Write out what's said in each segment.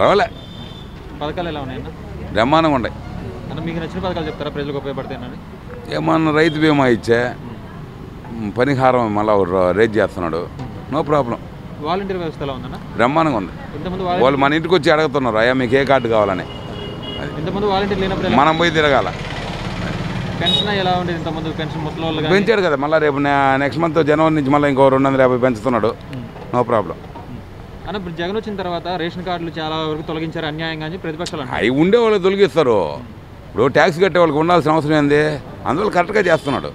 పర్వాలే. పథకాలు ఎలా ఉన్నాయన్న? బ్రహ్మాండంగా ఉన్నాయి. అన్న మీకు నచ్చిన పథకాలు చెప్తారా? ప్రజలకు ఉపయోగపడతాయని ఏమన్నా రైతు బీమా ఇచ్చే పనిహారం మళ్ళీ రేట్ చేస్తున్నాడు. No problem. వాలంటీర్ వ్యవస్థ ఎలా ఉందన్న? బ్రహ్మాండంగా ఉంది. వాళ్ళు మన ఇంటికి వచ్చి అడుగుతున్నారు అయ్యా మీకు ఏ కార్డు కావాలని? ఇంతకుముందు వాలంటీర్ లేనప్పుడు ఎలా- మనం పోయి తిరగాల. పెన్షన్ ఎలా ఉండేది? ఇంతకుముందు పెన్షన్ ముసలి వాళ్ళు కానీ పెంచాడు కదా మళ్ళీ రేపు నెక్స్ట్ మంత్ జనవరి నుంచి మళ్ళీ ఇంకో రెండు వందల యాభై పెంచుతున్నాడు. No problem. అన్న ఇప్పుడు జగన్ వచ్చిన తర్వాత రేషన్ కార్డులు చాలా వరకు తొలగించారు అన్యాయంగా అని ప్రతిపక్షాలు అవి ఉండే వాళ్ళు తొలగిస్తారు. ఇప్పుడు ట్యాక్స్ కట్టే వాళ్ళకి ఉండాల్సిన అవసరం ఏంది? అందువల్ల కరెక్ట్గా చేస్తున్నాడు.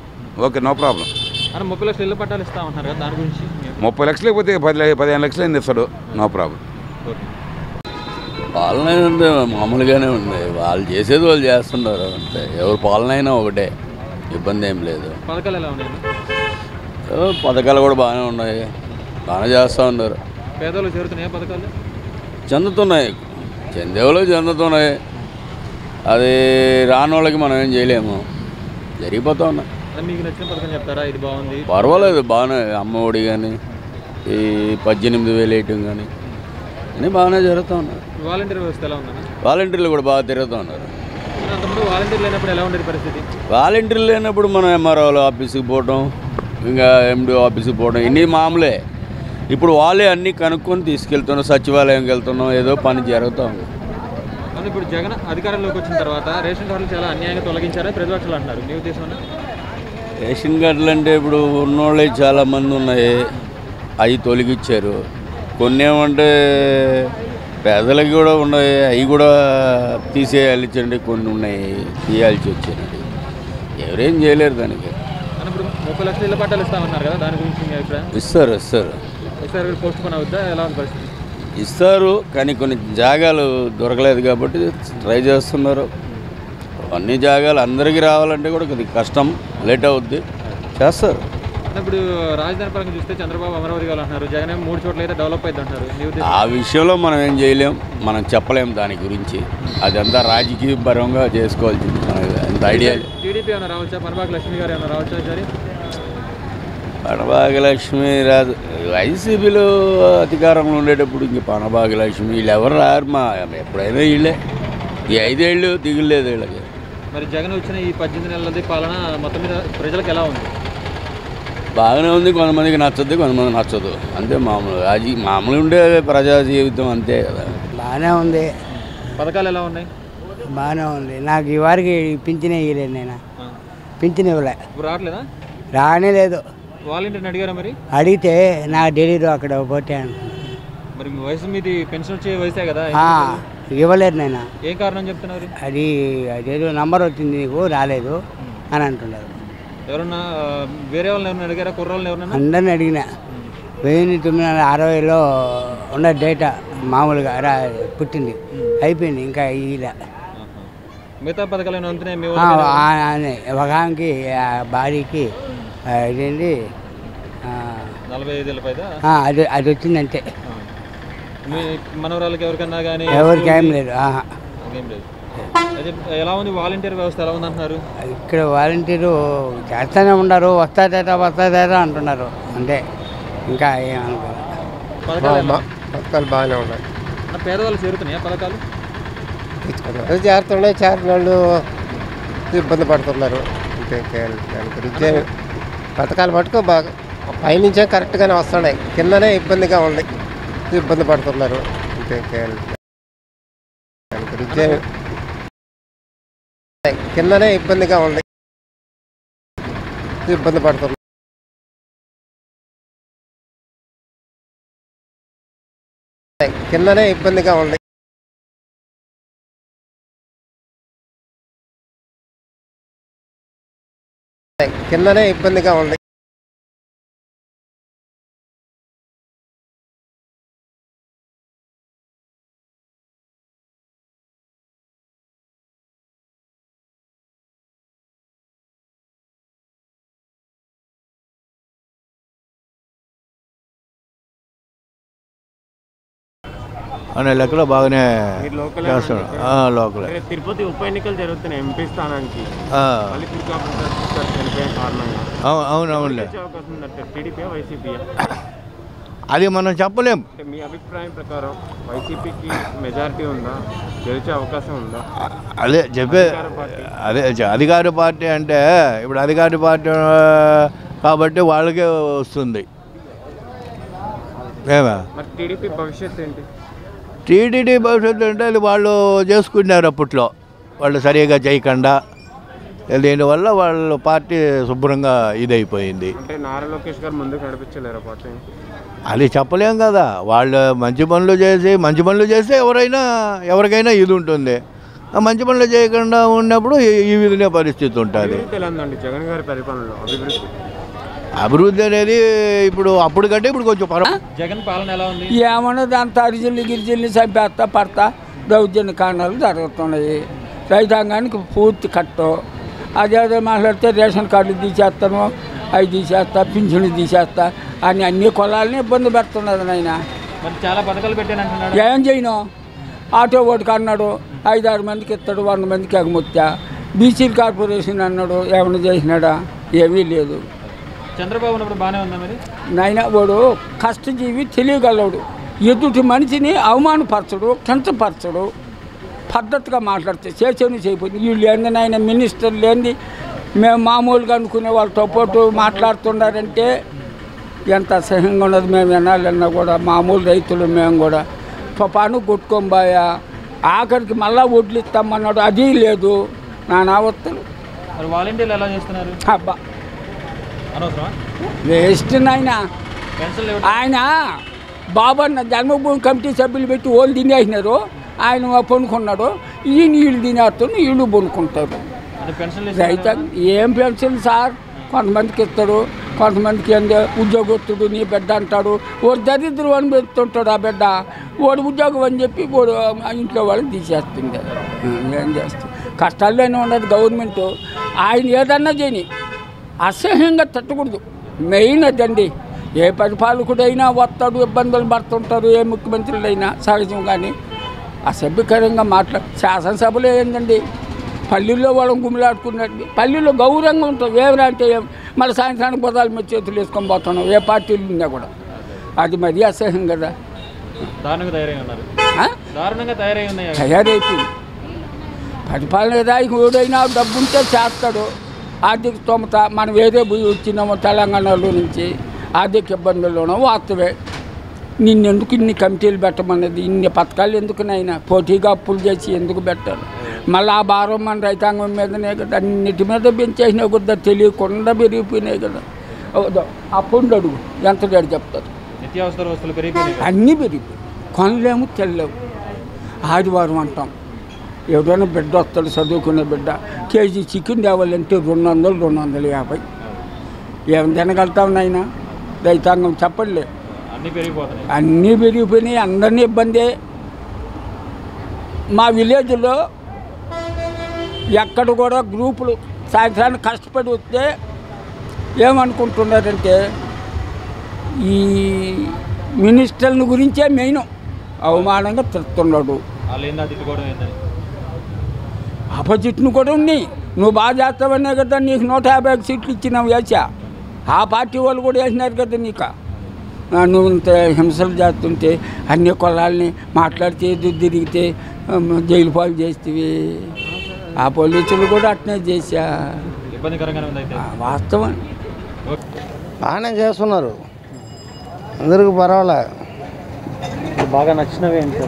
Okay no problem. అన్న ముప్పై లక్షలు ఇల్లు పట్టాలు ఇస్తా ఉంటున్నారు కదా దాని గురించి ముప్పై లక్షలు పోతే పది పదిహేను లక్షలు అయింది ఇస్తాడు నో ప్రాబ్లం. ఓకే. పాలన అంటే మామూలుగానే ఉంది వాళ్ళు చేసేది వాళ్ళు చేస్తున్నారు అంతే. ఎవరు పాలన అయినా ఒకటే. ఇబ్బంది ఏం లేదు. పథకాలు ఎలా ఉన్నాయన్న ఏవో పథకాలు కూడా బాగానే ఉన్నాయి. బాగానే చేస్తూ ఉన్నారు. పేదలు చేరుతున్నాయా పథకాలు? చెందుతున్నాయి. చెందేవాళ్ళు చెందుతున్నాయి. అది రాని వాళ్ళకి మనం ఏం చేయలేము. జరిగిపోతూ ఉన్నాయి మీకు నచ్చిన పథకం చెప్తారా? ఇది బాగుంది. పర్వాలేదు బాగానే అమ్మ ఒడి కానీ ఈ పద్దెనిమిది వేలు వేయటం కానీ అన్నీ బాగానే జరుగుతూ ఉన్నాయి వాలంటీర్ వ్యవస్థ ఎలా ఉందన్న? వాలంటీర్లు కూడా బాగా తిరుగుతూ ఉన్నారు. అన్న, అంతకుముందు వాలంటీర్ లేనప్పుడు ఎలా ఉండేది పరిస్థితి? వాలంటీర్లు లేనప్పుడు మనం ఎంఆర్ఓల ఆఫీస్కి పోవటం ఇంకా ఎండిఓ ఆఫీస్కి పోవడం ఇన్ని మామూలే. ఇప్పుడు వాళ్ళే అన్నీ కనుక్కొని తీసుకెళ్తున్నాం సచివాలయంకి వెళ్తున్నాం ఏదో పని జరుగుతూ ఉంది. ఇప్పుడు జగన్ అధికారంలోకి వచ్చిన తర్వాత రేషన్ కార్డులు చాలా అన్యాయంగా తొలగించారని ప్రతిపక్షాలు అంటున్నారు. మీ ఉద్దేశం? రేషన్ కార్డులు అంటే ఇప్పుడు ఉన్నోళ్ళే చాలామంది ఉన్నాయి అవి తొలగించారు కొన్ని ఏమంటే పేదలకి కూడా ఉన్నాయి అవి కూడా తీసేయాల్సిండి కొన్ని ఉన్నాయి తీయాల్సి వచ్చినవి. ఎవరేం చేయలేరు దానికి. ఇస్తారు ఇస్తారు. పోస్ట్ పోన్ అవుద్దా? ఎలా ఉంది పరిస్థితి? ఇస్తారు కానీ కొన్ని జాగాలు దొరకలేదు కాబట్టి ట్రై చేస్తున్నారు. అన్ని జాగాలు అందరికీ రావాలంటే కూడా కొద్దిగా కష్టం లేట్ అవుద్ది. చేస్తారు. ఇప్పుడు రాజధాని పరంగా చూస్తే చంద్రబాబు అమరావతి అంటున్నారు. జగన్ మూడు చోట్ల అయితే డెవలప్ అయింది అంటారు ఆ విషయంలో మనం ఏం చేయలేం మనం చెప్పలేం దాని గురించి. అదంతా రాజకీయ పరంగా చేసుకోవాల్సింది. మనకి అంత ఐడియా. టీడీపీ ఏమైనా రావచ్చా? పనబాక లక్ష్మి గారు ఏమైనా రావచ్చా? సరే పనభాగ్యలక్ష్మి రాదు. వైసీపీలో అధికారంలో ఉండేటప్పుడు ఇంక పనభాగ్యలక్ష్మి వీళ్ళు ఎవరు రారు మా ఎప్పుడైనా వీళ్ళే. ఈ ఐదేళ్ళు దిగులేదు వీళ్ళకి. మరి జగన్ వచ్చిన ఈ పద్దెనిమిది నెలలది పాలన మొత్తం మీద ప్రజలకు ఎలా ఉంది? బాగానే ఉంది. కొంతమందికి నచ్చదు కొంతమంది నచ్చదు అంతే మామూలు. అది మామూలు ఉండే ప్రజా జీవితం అంతే కదా. బాగానే ఉంది. పథకాలు ఎలా ఉన్నాయి? బాగానే ఉంది. నాకు ఈ వారికి పింఛన్ ఇవ్వలేదు నేను. పింఛన్ ఇవ్వలే. ఇప్పుడు రావట్లేదా? రానే లేదు. వాలంటీర్ని అడిగారా మరి? అడిగితే నాకు డెలివరీ అక్కడ పోతాను మరి మీ వయసు మీది పెన్షన్ వచ్చే వయసే కదా ఇవ్వలేదు నేను ఏం కారణం చెప్తున్నారు? అది అదేదో నంబర్ వచ్చింది నీకు రాలేదు అని అంటున్నారు. ఎవరన్నా వేరే వాళ్ళని ఎవరైనా అడిగారా? కుర్రోళ్ళని ఎవరన్నా? అందరిని అడిగిన. వెయ్యి తొమ్మిది వందల అరవైలో ఉన్న డేటా మామూలుగా రా పుట్టింది. అయిపోయింది ఇంకా ఇలా. మిగతా పథకాలు. ఒక ఆమెకి భార్యకి ఆ, అది అది వచ్చిందంటే మీ మనవరాళ్ళకి ఎవరికన్నా కానీ ఎవరికి ఏం లేదు ఆహా. ఏం లేదు. అదే ఎలా ఉంది వాలంటీర్ వ్యవస్థ? ఎలా ఉంది అంటున్నారు ఇక్కడ వాలంటీరు చేస్తూనే ఉన్నారు వస్తాదట వస్తాదట అంటున్నారు. అంతే. ఇంకా ఏమనుకో పథకాలు బాగానే ఉన్నాయి. పేదవాళ్ళు చేరుతున్నాయా పథకాలు? చేరుతున్నాయి చేరిన వాళ్ళు ఇబ్బంది పడుతున్నారు. ఇంకే దాని గురించి పథకాలు మటుకు బాగా పైనుంచే కరెక్ట్గానే వస్తున్నాయి. కిందనే ఇబ్బందిగా ఉంది. ఇబ్బంది పడుతున్నారు. కిందనే ఇబ్బందిగా ఉంది. ఇబ్బంది పడుతున్నారు. కిందనే ఇబ్బందిగా ఉంది. కిందనే ఇబ్బందిగా ఉంది. అనే లెక్కలో బాగానే చేస్తున్నాడు ఆ, లోకలే. తిరుపతి ఉప ఎన్నికలు జరుగుతున్నాయి ఎంపీ స్థానానికి. ఆ, మళ్ళీ దుర్గా ప్రసాద్ గారు చనిపోయిన కారణంగా. అవు- అవును అవునులే వచ్చే అవకాశం ఉందంటే టీడీపీ వైసీపీ. అది మనం చెప్పలేం. మీ అభిప్రాయం ప్రకారం వైసీపీకి మెజారిటీ ఉందా? గెలిచే అవకాశం ఉందా? అదే చెప్పే. అదే అధికార పార్టీ అంటే ఇప్పుడు అధికార పార్టీ కాబట్టి వాళ్ళకే వస్తుంది. ఏమా? మరి టీడీపీ భవిష్యత్తు ఏంటి? టీటీడీ భవిష్యత్తు అంటే అది వాళ్ళు చేసుకున్నారు అప్పట్లో. వాళ్ళు సరిగా చేయకుండా దీనివల్ల వాళ్ళ పార్టీ శుభ్రంగా ఇదైపోయింది. అంటే నారా లోకేష్ గారు ముందుకు నడిపించలేరు పార్టీ? అది చెప్పలేం కదా. వాళ్ళు మంచి పనులు చేసి మంచి పనులు చేస్తే ఎవరైనా ఎవరికైనా ఇది ఉంటుంది. మంచి పనులు చేయకుండా ఉన్నప్పుడు ఈ- విధంగా పరిస్థితి ఉంటుంది. జగన్ గారి పరిపాలనలో? అభివృద్ధి? అభివృద్ధి అనేది ఇప్పుడు అప్పుడు కంటే ఇప్పుడు కొంచెం పర జగన్ పాలన ఎలా ఉంది? ఏమన్నది అంత అరిజిల్లు గిరిజిల్ని చంపేస్తా పడతా దౌర్జన్య కారణాలు జరుగుతున్నాయి. రైతాంగానికి పూర్తి కట్టు. అదేదో మాట్లాడితే రేషన్ కార్డులు తీసేస్తాను అవి తీసేస్తా పింఛన్లు తీసేస్తా అని అన్ని కులాలని ఇబ్బంది పెడుతున్నది నాయన. మరి చాలా పథకాలు పెట్టానంటున్నాడు ఏం చేయను? ఆటో ఓటుకు అన్నాడు ఐదారు మందికి ఇస్తాడు వంద మందికి ఎగమొత్తా. బీసీ కార్పొరేషన్ అన్నాడు ఏమైనా చేసినాడా? ఏమీ లేదు. చంద్రబాబు ఉన్నప్పుడు బాగానే ఉందా మరి? నాయన వాడు కష్టజీవి తెలియగలడు ఎదుటి మనిషిని అవమానపరచడు కించపరచడు. పద్ధతిగా మాట్లాడితే చేసేది చేయకపోతే వీళ్ళు ఏంది నాయన మినిస్టర్ లేని మేము మామూలుగా అనుకునే వాళ్ళతో పాటు మాట్లాడుతున్నారంటే ఎంత అసహ్యంగా ఉన్నది మేము వినాలన్నా కూడా మామూలు రైతులు మేము కూడా పాపాను కొట్టుకోబోయా ఆఖరికి మళ్ళా వడ్లు ఇస్తామన్నాడు. అది లేదు. నా నావత్తలు. వాలంటీర్లు ఎలా చేస్తున్నారు? అబ్బా. వేస్ట్ ఇవ్వడం ఆయన బాబన్న జన్మభూమి కమిటీ సభ్యులు పెట్టి వాళ్ళు తినేసినారు. ఆయన పనుకున్నాడు ఈయన వీళ్ళు తినేస్తారు వీళ్ళు పనుకుంటారు రైతు ఏం పెన్షన్ సార్? కొంతమందికి ఇస్తాడు కొంతమందికి ఏందో ఉద్యోగస్తుడు నీ బిడ్డ అంటాడు. వాడు దరిద్రం అని పెడుతుంటాడు ఆ బిడ్డ. వాడు ఉద్యోగం అని చెప్పి వాడు ఇంట్లో వాళ్ళని తీసేస్తుంది. ఏం చేస్తాం కష్టాల్లోనే ఉండదు గవర్నమెంట్. ఆయన ఏదన్నా చేయని అసహ్యంగా తట్టకూడదు. మెయిన్ అదండి. ఏ పరిపాలకుడైనా వస్తాడు ఇబ్బందులు పడుతుంటారు ఏ ముఖ్యమంత్రులైనా సహజం కానీ అసభ్యకరంగా మాట్లా శాసనసభలో ఏందండి? పల్లెల్లో వాళ్ళని గుమిలాడుకున్నట్టు. పల్లెల్లో గౌరవంగా ఉంటుంది ఏమైనా అంటే ఏం? మళ్ళీ సాయంత్రానికి పదాలు మీద చేతులు వేసుకొని పోతున్నాం. ఏ పార్టీలు ఉన్నా కూడా. అది మరీ అసహ్యం కదా. తయారైపోయింది పరిపాలన ఏదైనా డబ్బు ఉంటే చేస్తాడు. ఆర్థిక స్తోమత మనం వేరే పోయి వచ్చినాము తెలంగాణలో నుంచి ఆర్థిక ఇబ్బందుల్లోనూ వాస్తవే. నిన్నెందుకు ఇన్ని కమిటీలు పెట్టమన్నది? ఇన్ని పథకాలు ఎందుకునైనా పోటీగా అప్పులు చేసి ఎందుకు పెట్టాలి మళ్ళీ ఆ భారం మన రైతాంగం మీదనే కదా. అన్నిటి మీద పెంచేసినా కూడా తెలియకుండా పెరిగిపోయినాయి కదా. అప్పుడు అడుగు. ఎంత గడి చెప్తారు? నిత్యావసర వస్తువులు. అన్నీ పెరిగిపోయి కొనలేము తెల్లవు ఆదివారం అంటాం. ఎవరైనా బిడ్డ వస్తాడు చదువుకునే బిడ్డ. కేజీ చికెన్ తేవాలంటే రెండు వందలు రెండు వందల యాభై. ఏం తినగలుగుతాం నాయన? రైతాంగం చెప్పండి అన్నీ పెరిగిపోయినాయి అందరినీ ఇబ్బందే. మా విలేజ్లో ఎక్కడ కూడా గ్రూపులు సాయంత్రానికి కష్టపడి వస్తే ఏమనుకుంటున్నారంటే ఈ మినిస్టర్ల గురించే మెయిన్. అవమానంగా ఏందని? ఆపోజిట్ను కూడా ఉన్నాయి. నువ్వు బాగా చేస్తావనే కదా నీకు నూట యాభై ఐదు సీట్లు ఇచ్చినావు వేసా ఆ పార్టీ వాళ్ళు కూడా వేసినారు కదా నీకు. నువ్వు ఇంత హింసలు చేస్తుంటే అన్ని కులాలని మాట్లాడితే తిరిగితే జైలు పాలు చేస్తేవి. ఆ పోలీసులు కూడా అట్నే చేశా. వాస్తవం. బాగానే చేస్తున్నారు. అందరికి పర్వాలే. బాగా నచ్చినవి ఏంటి?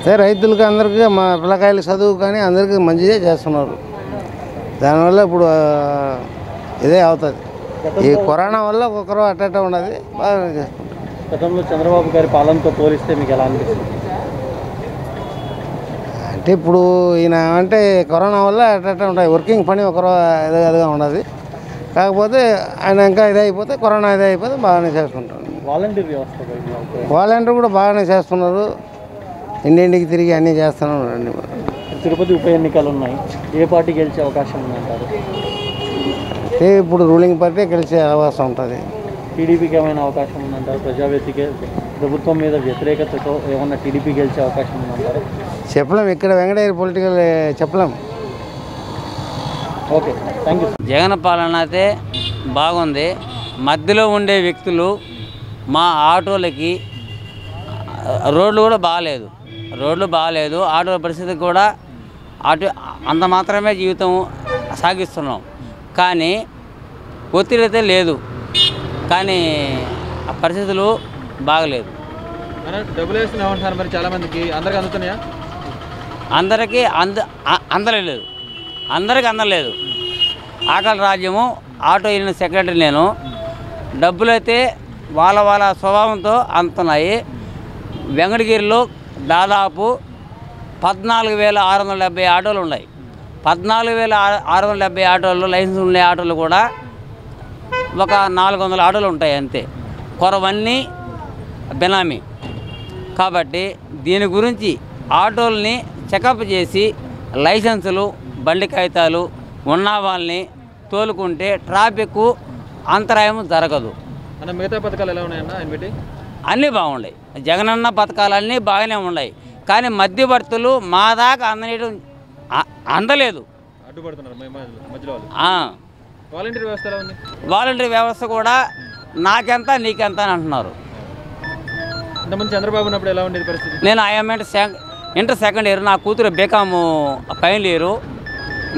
అదే రైతులకి అందరికీ మా పిల్లకాయలు చదువు కానీ అందరికీ మంచిదే చేస్తున్నారు. దానివల్ల ఇప్పుడు ఇదే అవుతుంది. ఈ కరోనా వల్ల ఒక్కొక్కరు అట్ట ఉన్నది. బాగా గతంలో చంద్రబాబు గారి పాలనతో పోలిస్తే మీకు ఎలా అనిపిస్తుంది? అంటే ఇప్పుడు ఈయన అంటే కరోనా వల్ల అట్ట ఉంటాయి. వర్కింగ్ పని ఒకరు ఏదో అదిగా ఉన్నది. కాకపోతే ఆయన ఇంకా ఇదే అయిపోతే కరోనా ఇదే అయిపోతే బాగానే చేసుకుంటారు వాలంటీర్ వ్యవస్థ వాలంటీర్ కూడా బాగానే చేస్తున్నారు. ఇంటింటికి తిరిగి అన్నీ చేస్తున్నారు తిరుపతి ఉప ఎన్నికలు ఉన్నాయి. ఏ పార్టీ గెలిచే అవకాశం ఉందంటారు? ఇప్పుడు రూలింగ్ పార్టీ గెలిచే అవకాశం ఉంటుంది. టీడీపీకి ఏమైనా అవకాశం ఉందంటారు? ప్రజావేదిక ప్రభుత్వం మీద వ్యతిరేకతతో ఏమన్నా టీడీపీ గెలిచే అవకాశం ఉందంటారు? చెప్పలేం. ఇక్కడ వెంకటగిరి పొలిటికల్ చెప్పలేం. ఓకే. థ్యాంక్ యూ జగన్ పాలన అయితే బాగుంది. మధ్యలో ఉండే వ్యక్తులు మా ఆటోలకి రోడ్లు కూడా బాగాలేదు. రోడ్లు బాగాలేదు. ఆటోల పరిస్థితి కూడా అటు అంత మాత్రమే జీవితం సాగిస్తున్నాం. కానీ ఒత్తిడి అయితే లేదు. కానీ ఆ పరిస్థితులు బాగలేదు. డబ్బులు వేస్తున్నాం మరి చాలా మందికి అందరికి అందుతున్నాయా? అందరికీ అంద అందలేదు అందరికీ అందలేదు. ఆకలి రాజ్యము ఆటో యూనియన్ సెక్రటరీ నేను. డబ్బులైతే వాళ్ళ వాళ్ళ స్వభావంతో అందుతున్నాయి. వెంకటగిరిలో దాదాపు పద్నాలుగు వేల ఆరు వందల డెబ్బై ఆటోలు ఉన్నాయి. పద్నాలుగు వేల ఆరు- వందల డెబ్బై ఆటోలు లైసెన్స్ ఉండే ఆటోలు కూడా ఒక నాలుగు వందల ఆటోలు ఉంటాయి అంతే. కొరవన్నీ బెనామీ. కాబట్టి దీని గురించి ఆటోల్ని చెకప్ చేసి లైసెన్సులు బండి కాగితాలు ఉన్న వాళ్ళని తోలుకుంటే ట్రాఫిక్ అంతరాయం జరగదు. అన్న మిగతా పథకాలు ఎలా ఉన్నాయన్న ఆయన పెట్టి? అన్నీ బాగున్నాయి జగనన్న పథకాలన్నీ బాగానే ఉన్నాయి. కానీ మధ్యవర్తులు మా దాకా అందనేయడం అందలేదు. వాలంటీర్ వ్యవస్థ ఎలా ఉంది? వాలంటరీ వ్యవస్థ కూడా నాకెంత నీకెంత అని అంటున్నారు. చంద్రబాబు ఎలా ఉండేది పరిస్థితి? నేను ఐఎంఎంట్ సెక్ ఇంటర్ సెకండ్ ఇయర్ నా కూతురు బీకాము ఫైనల్ ఇయర్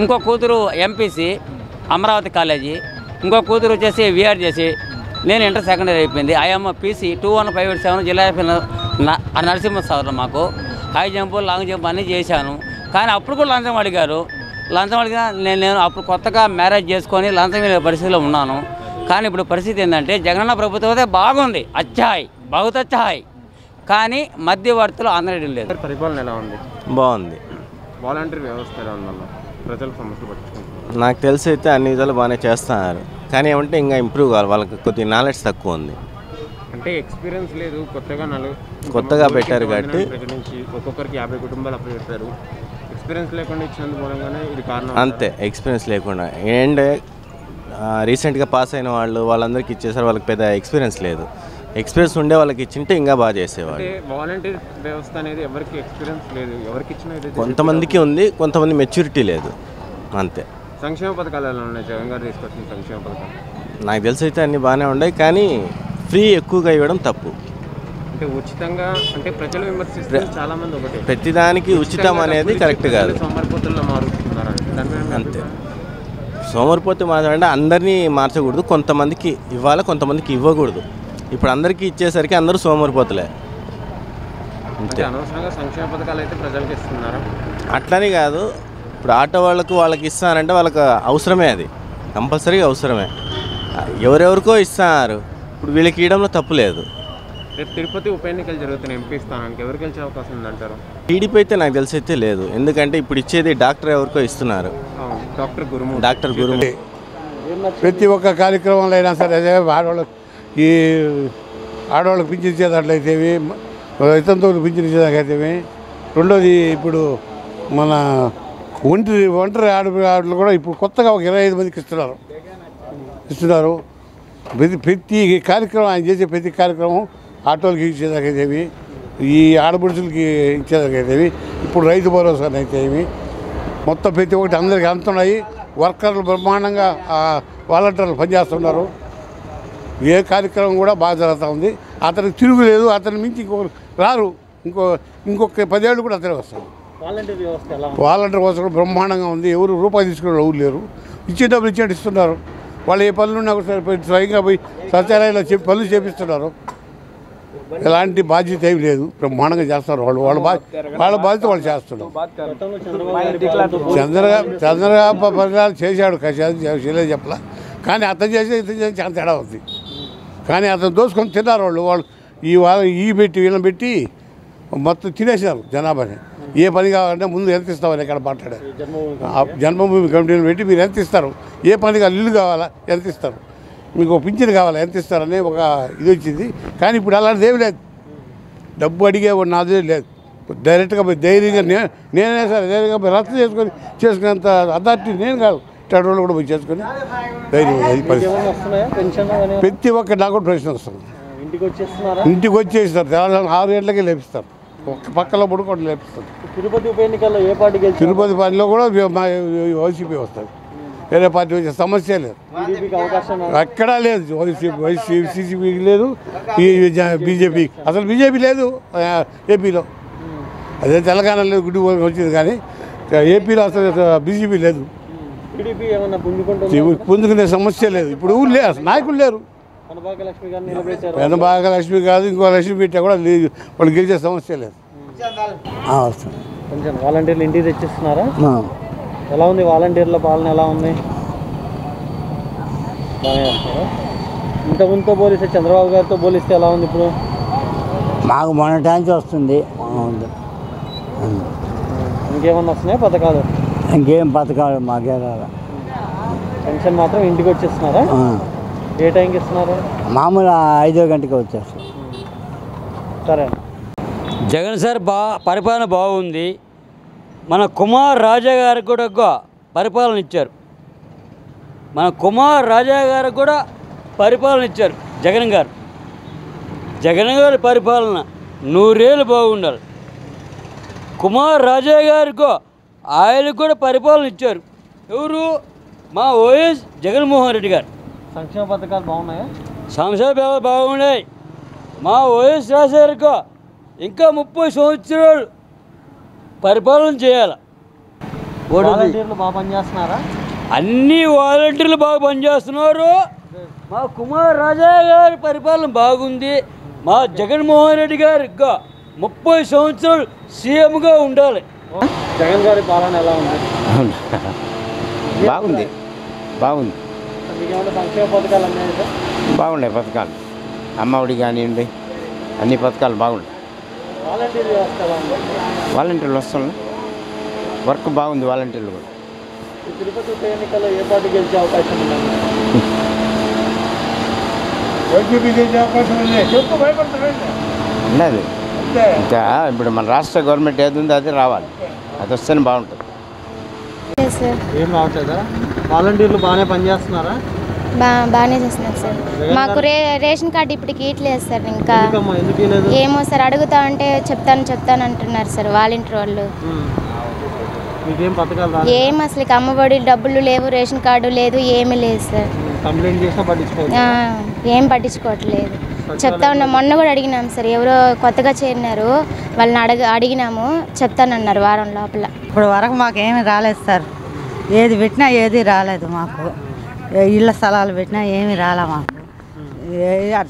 ఇంకో కూతురు ఎంపీసీ అమరావతి కాలేజీ ఇంకో కూతురు వచ్చేసి విఆర్ చేసి నేను ఇంటర్ సెకండ్ ఇయర్ అయిపోయింది. I'm PC two one five eight seven జిల్లా నరసింహ సార్ మాకు. హై జంప్ లాంగ్ జంప్ అన్నీ చేశాను. కానీ అప్పుడు కూడా లంచం అడిగారు. లంచం అడిగినా నేను నేను అప్పుడు కొత్తగా మ్యారేజ్ చేసుకొని లంచం వెళ్ళే పరిస్థితిలో ఉన్నాను. కానీ ఇప్పుడు పరిస్థితి ఏంటంటే జగనన్న ప్రభుత్వం అయితే బాగుంది. అచ్చాయ్ బహుత్ అచ్చాయ్. కానీ మధ్యవర్తులు అందడం లేదు పరిపాలన ఎలా ఉంది? బాగుంది. వాలంటీర్ వ్యవస్థ ఎలా ఉందన్న ప్రజల సమస్యలు పట్టించుకుంటున్నారు. నాకు తెలిసి అయితే అన్ని విధాలు బాగానే చేస్తున్నారు. కానీ ఏమంటే ఇంకా ఇంప్రూవ్ కావాలి. వాళ్ళకి కొద్దిగా నాలెడ్జ్ తక్కువ ఉంది. అంటే ఎక్స్పీరియన్స్ లేదు. కొత్తగా నలుగు కొత్తగా పెట్టారు కాబట్టి- ఒక్కొక్కరికి యాభై కుటుంబాలు అప్పు పెట్టారు ఎక్స్పీరియన్స్ లేకుండా ఇచ్చినందు మూలంగానే ఇది కారణం. అంతే ఎక్స్పీరియన్స్ లేకుండా. అండ్ రీసెంట్గా పాస్ అయిన వాళ్ళు వాళ్ళందరికీ ఇచ్చేసారు వాళ్ళకి పెద్ద ఎక్స్పీరియన్స్ లేదు. ఎక్స్పీరియన్స్ ఉండే వాళ్ళకి ఇచ్చింటే ఇంకా బాగా చేసేవాళ్ళు. అంటే వాలంటీర్ వ్యవస్థ అనేది ఎవరికి ఎక్స్పీరియన్స్ లేదు. ఎవరికి ఇచ్చినా కొంతమందికి ఉంది కొంతమంది మెచ్యూరిటీ లేదు. అంతే. సంక్షేమ పథకాలు ఎలా ఉన్నాయి? జగన్ గారు తీసుకొచ్చిన సంక్షేమ పథకాలు. నాకు తెలిసి అయితే అన్నీ బాగానే ఉన్నాయి కానీ ఫ్రీ ఎక్కువగా ఇవ్వడం తప్పు. అంటే ఉచితంగా అంటే ప్రజలు చాలా మంది ఒకటే. ప్రతిదానికి ఉచితం అనేది కరెక్ట్ కాదు. సోమరిపోతుల్లో మారుతున్నారు? అంతే? సోమరిపోతే మాత్రం అందరినీ మార్చకూడదు కొంతమందికి ఇవ్వాలి కొంతమందికి ఇవ్వకూడదు. ఇప్పుడు అందరికీ ఇచ్చేసరికి అందరూ సోమరిపోతలే. అంతే. అనవసరంగా సంక్షేమ పథకాలు అయితే ప్రజలకు ఇస్తున్నారా? అట్లని కాదు. ఇప్పుడు ఆటో వాళ్ళకు వాళ్ళకి ఇస్తానంటే వాళ్ళకి అవసరమే అది. కంపల్సరీగా అవసరమే. ఎవరెవరికో ఇస్తున్నారు ఇప్పుడు వీళ్ళకి ఇవ్వడంలో తప్పు లేదు. రేపు తిరుపతి ఉప ఎన్నికలు జరుగుతున్నాయి ఎంపీ స్థానానికి. ఎవరికి గెలిచే అవకాశం ఉందంటారు? టీడీపీ అయితే నాకు తెలిసి అయితే లేదు. ఎందుకంటే ఇప్పుడు ఇచ్చేది డాక్టర్ ఎవరికో ఇస్తున్నారు. అవును, డాక్టర్ గురుము డాక్టర్ గురుము ప్రతి ఒక్క కార్యక్రమంలో అయినా సరే అదే ఆడవాళ్ళకి ఈ ఆడవాళ్ళకి పింఛన్ ఇచ్చేదాట్లయితేవి ఇతంతో పింఛన్ ఇచ్చేదాకైతేవి రెండోది ఇప్పుడు మన ఒంటరి ఒంటరి ఆడ ఆడలు కూడా ఇప్పుడు కొత్తగా ఒక ఇరవై ఐదు మందికి ఇస్తున్నారు. ఇస్తున్నారు. ప్రతి ప్రతి కార్యక్రమం ఆయన చేసే ప్రతి కార్యక్రమం ఆటోలకి ఇచ్చేదాకైతేవి ఈ ఆడపడుచులకి ఇచ్చేదాకైతేవి ఇప్పుడు రైతు భరోసా అయితేవి మొత్తం ప్రతి ఒక్కటి అందరికి అందుతున్నాయి. వర్కర్లు బ్రహ్మాండంగా వాలంటీర్లు పనిచేస్తున్నారు. ఏ కార్యక్రమం కూడా బాగా జరుగుతూ ఉంది. అతనికి తిరుగులేదు అతని మించి ఇంకొకరు రారు. ఇంకో ఇంకొక పదేళ్ళు కూడా అతనే వస్తారు వాలంటీర్ వ్యవస్థ కూడా బ్రహ్మాండంగా ఉంది. ఎవరు రూపాయి తీసుకునే ఎవరు లేరు. ఇచ్చే డబ్బులు ఇచ్చేట్టు ఇస్తున్నారు. వాళ్ళు ఏ పనులు ఉన్నా కూడా స్వయంగా పోయి సత్యాలయంలో చెప్పి పనులు చేపిస్తున్నారు. ఎలాంటి బాధ్యత ఏమి లేదు. బ్రహ్మాండంగా చేస్తారు వాళ్ళు. వాళ్ళ బాధ్యత వాళ్ళ బాధ్యత వాళ్ళు చేస్తున్నారు. చంద్రగా చంద్రబాబు చంద్రబాబు పరిణామాలు చేశాడు చేయలేదు చెప్పలా. కానీ అతను చేసే ఇతను చేసి చాలా తేడా ఉంది. కానీ అతను దోసుకొని తిన్నారు వాళ్ళు. వాళ్ళు ఈ వాళ్ళ ఈ పెట్టి వీళ్ళని పెట్టి మొత్తం తినేసారు జనాభాని. ఏ పని కావాలంటే ముందు ఎంత ఇస్తామని ఎక్కడ మాట్లాడారు. ఆ జన్మభూమి కమిటీని పెట్టి మీరు ఎంత ఇస్తారు? ఏ పని కావాలి ఇల్లు కావాలా? ఎంత ఇస్తారు? మీకు పింఛన్ కావాలా ఎంత ఇస్తారని ఒక ఇది వచ్చింది కానీ ఇప్పుడు అలాంటిది ఏమి లేదు డబ్బు అడిగే నాదే లేదు డైరెక్ట్గా పోయి ధైర్యంగా నే నేనే సరే ధైర్యంగా పోయి రద్దు చేసుకొని చేసుకునేంత అథారిటీ నేను కాదు ఇట్లాంటి వాళ్ళు కూడా పోయి చేసుకొని ధైర్యం అది పరిస్థితి ప్రతి ఒక్క నాకు కూడా ప్రశ్న వస్తుంది ఇంటికి వచ్చేస్తారు తెలంగాణ ఆరు గంటలకే లేపిస్తారు ఒక్క పక్కలో పడుకోండి లేపిస్తారు తిరుపతి ఉప ఎన్నికల్లో ఏ పార్టీ తిరుపతి పనిలో కూడా మా వైసీపీ వస్తుంది వేరే పార్టీ వచ్చే సమస్య లేదు. ఎక్కడా లేదు. వైసీపీ వైసీపీకి లేదు. ఈ బీజేపీ అసలు బీజేపీ లేదు ఏపీలో. అదే తెలంగాణ లేదు గుడ్డి వచ్చింది కానీ ఏపీలో అసలు బీజేపీ లేదు. పొందుకునే సమస్య లేదు. ఇప్పుడు ఊరు లేరు నాయకులు లేరు. కనబాక లక్ష్మి కాదు ఇంకో లక్ష్మి పెట్టా కూడా లేదు వాళ్ళు గెలిచే సమస్య లేదు. వాలంటీర్లు ఇంటికి తెచ్చిస్తున్నారా? ఎలా ఉంది వాలంటీర్ల పాలన ఎలా ఉంది? బాగానే ఇంతకుముందుతో పోలిస్తే చంద్రబాబు గారితో పోలిస్తే ఎలా ఉంది ఇప్పుడు? మాకు మొన్నటానికి వస్తుంది. ఇంకేమన్నా వస్తున్నాయా పథకాలు? ఇంకేం పథకాలు మాకే రాలా. పెన్షన్ మాత్రం ఇంటికి వచ్చేస్తున్నారా. ఏ టైంకి ఇస్తున్నారు? మామూలు ఐదో గంటకి వచ్చేస్తాం సరే. జగన్ సార్ బా పరిపాలన బాగుంది. మన కుమార్ రాజా గారికి కూడా పరిపాలన ఇచ్చారు. మన కుమార్ రాజా గారికి కూడా పరిపాలన ఇచ్చారు జగన్ గారు. జగన్ గారి పరిపాలన నూరేళ్ళు బాగుండాలి. కుమార్ రాజా గారికో ఆయనకు కూడా పరిపాలన ఇచ్చారు. ఎవరు? మా ఓఎస్ జగన్మోహన్ రెడ్డి గారు. సంక్షేమ పథకాలు బాగున్నాయా? సంక్షేమ పథకాలు బాగున్నాయి. మా వైఎస్ రాజశేఖర్కో ఇంకా ముప్పై సంవత్సరాలు పరిపాలన చేయాలి. వాలంటీర్లు బాగా పనిచేస్తున్నారా? అన్ని వాలంటీర్లు బాగా పనిచేస్తున్నారు. మా కుమార్ రాజా గారి పరిపాలన బాగుంది. మా జగన్మోహన్ రెడ్డి గారు ఇంకా ముప్పై సంవత్సరాలు సీఎంగా ఉండాలి. జగన్ గారి పాలన ఎలా ఉంది? బాగుంది. బాగుంది. బాగున్నాయి పథకాలు అమ్మఒడి కానివ్వండి అన్ని పథకాలు బాగున్నాయి వాలంటీర్ వ్యవస్థ ఎలా ఉంది వాలంటీర్లు వస్తున్నాయి వర్క్ బాగుంది వాలంటీర్లు కూడా. ఈ తిరుపతి ఉప ఎన్నికల్లో ఏ పార్టీ గెలిచే అవకాశం ఉందండి? ఉన్నది. ఇంకా ఇప్పుడు మన రాష్ట్ర గవర్నమెంట్ ఏది ఉందో అది రావాలి. అది వస్తేనే బాగుంటుంది. ఏం రావట్లేదా? వాలంటీర్లు బాగానే పనిచేస్తున్నారా? బా బాగానే చేస్తున్నారు సార్. మాకు రే రేషన్ కార్డు ఇప్పటికి ఇట్లేదు సార్ ఇంకా? ఏమో సార్ అడుగుతా అంటే చెప్తాను చెప్తాను అంటున్నారు సార్ వాలంటీర్ వాళ్ళు. ఏం అసలు అమ్మఒడి డబ్బులు లేవు రేషన్ కార్డు లేదు ఏమీ లేదు సార్. ఏం పట్టించుకోవట్లేదు. చెప్తా ఉన్నాం మొన్న కూడా అడిగినాం సార్ ఎవరో కొత్తగా చేరినారు వాళ్ళని అడగ అడిగినాము చెప్తానన్నారు వారం లోపల. ఇప్పుడు వరకు మాకేమీ రాలేదు సార్. ఏది పెట్టినా ఏది రాలేదు మాకు. ఇళ్ళ స్థలాలు పెట్టినా ఏమీ రాలే మాకు.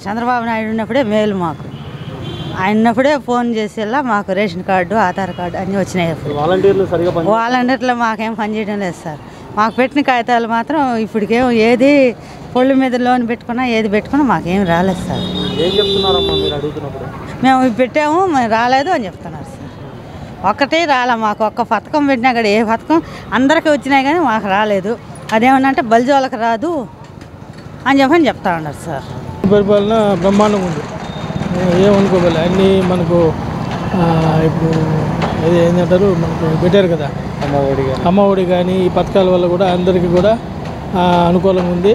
చంద్రబాబు నాయుడు ఉన్నప్పుడే మేలు మాకు. ఆయన ఉన్నప్పుడే ఫోన్ చేసేలా మాకు రేషన్ కార్డు ఆధార్ కార్డు అన్నీ వచ్చినాయి వాలంటీర్లు మాకేం పనిచేయడం లేదు సార్. మాకు పెట్టిన కాగితాలు మాత్రం ఇప్పటికేం ఏది పొళ్ళు మీద లోన్ పెట్టుకున్నా ఏది పెట్టుకున్నా మాకేం రాలేదు సార్. మేము పెట్టాము మేము రాలేదు అని చెప్తున్నారు సార్. ఒక్కటే రాలే మాకు ఒక్క పథకం పెట్టినా కూడా ఏ పథకం అందరికీ వచ్చినాయి కానీ మాకు రాలేదు. అదేమన్నా అంటే బలిజోళ్ళకి రాదు అని చెప్పని చెప్తా ఉన్నారు సార్. పరిపాలన బ్రహ్మాండంగా ఉంది. ఏమనుకోవాలి అన్నీ మనకు ఇప్పుడు అది ఏంటంటారు? మనకు పెట్టారు కదా. అమ్మఒడి కానీ అమ్మఒడి కానీ ఈ పథకాల వల్ల కూడా అందరికీ కూడా అనుకూలంగా ఉంది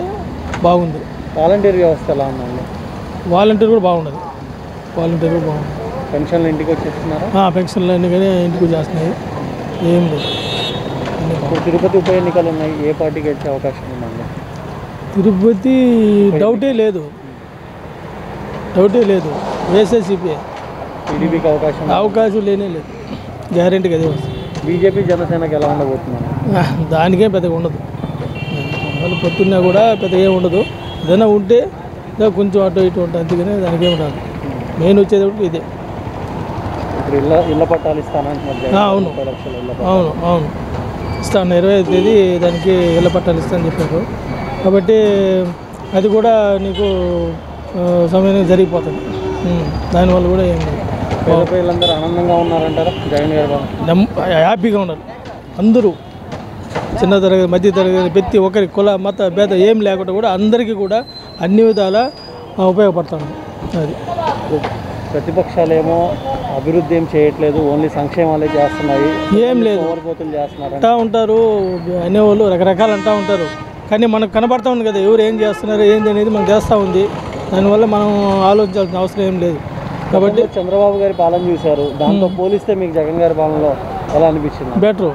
బాగుంది. వాలంటీర్ వ్యవస్థ ఎలా ఉందండి వాలంటీర్ కూడా బాగున్నది వాలంటీర్ కూడా బాగుంది పెన్షన్లు ఇంటికి వచ్చేస్తున్నారా? ఆ, పెన్షన్లు అన్నీ కానీ ఇంటికి చేస్తున్నాయి ఏం లేదు. తిరుపతి ఉప ఎన్నికలు ఉన్నాయి ఏ పార్టీకి వచ్చే అవకాశం ఉందండి? తిరుపతి డౌటే లేదు. డౌటే లేదు. వేసేసిపి టీడీపీకి అవకాశం? అవకాశం లేనే లేదు. అదే వస్తుంది. బీజేపీ జనసేనకి ఎలా ఉండబోతున్నారు ఆ, దానికేం పెద్దగా ఉండదు. వాళ్ళు పొద్దున్నా కూడా పెద్దగా ఏం ఉండదు. ఏదైనా ఉంటే కొంచెం అటు ఇటు ఉంటుంది అందుకనే దానికేం రాదు మెయిన్ వచ్చేటప్పుడు ఇదే. ఇప్పుడు ఇళ్ళ ఇళ్ళ పట్టాలు ఇస్తానంటున్నారు అవును. అవును అవును. ఇస్తాను ఇరవై ఐదు తేదీ దానికి ఇళ్ళ పట్టాలు ఇస్తాను చెప్పారు. కాబట్టి అది కూడా నీకు ఆ, సమయంలో జరిగిపోతుంది. దానివల్ల కూడా ఏం లేదు. ఆనందంగా ఉన్నారంటారా? జగన్ గారి హ్యాపీగా ఉన్నారు. అందరూ చిన్న తరగతి మధ్య తరగతి ప్రతి ఒక్కరి కుల మత భేద ఏం లేకుండా కూడా అందరికీ కూడా అన్ని విధాల ఉపయోగపడుతుంది అది. ప్రతిపక్షాలేమో అభివృద్ధి ఏం చేయట్లేదు ఓన్లీ సంక్షేమాలే చేస్తున్నాయి. ఏం లేదు. ఓవర్పోతులు చేస్తున్నారు అంటా ఉంటారు అనేవాళ్ళు రకరకాలు అంటూ ఉంటారు. కానీ మనకు కనబడతా ఉంది కదా ఎవరు ఏం చేస్తున్నారు ఏంది అనేది మనకు చేస్తూ ఉంది. దానివల్ల మనం ఆలోచించాల్సిన అవసరం ఏం లేదు. కాబట్టి చంద్రబాబు గారి పాలన చూశారు. దాంతో పోలిస్తే మీకు జగన్ గారి పాలనలో ఎలా అనిపించింది? బెటర్.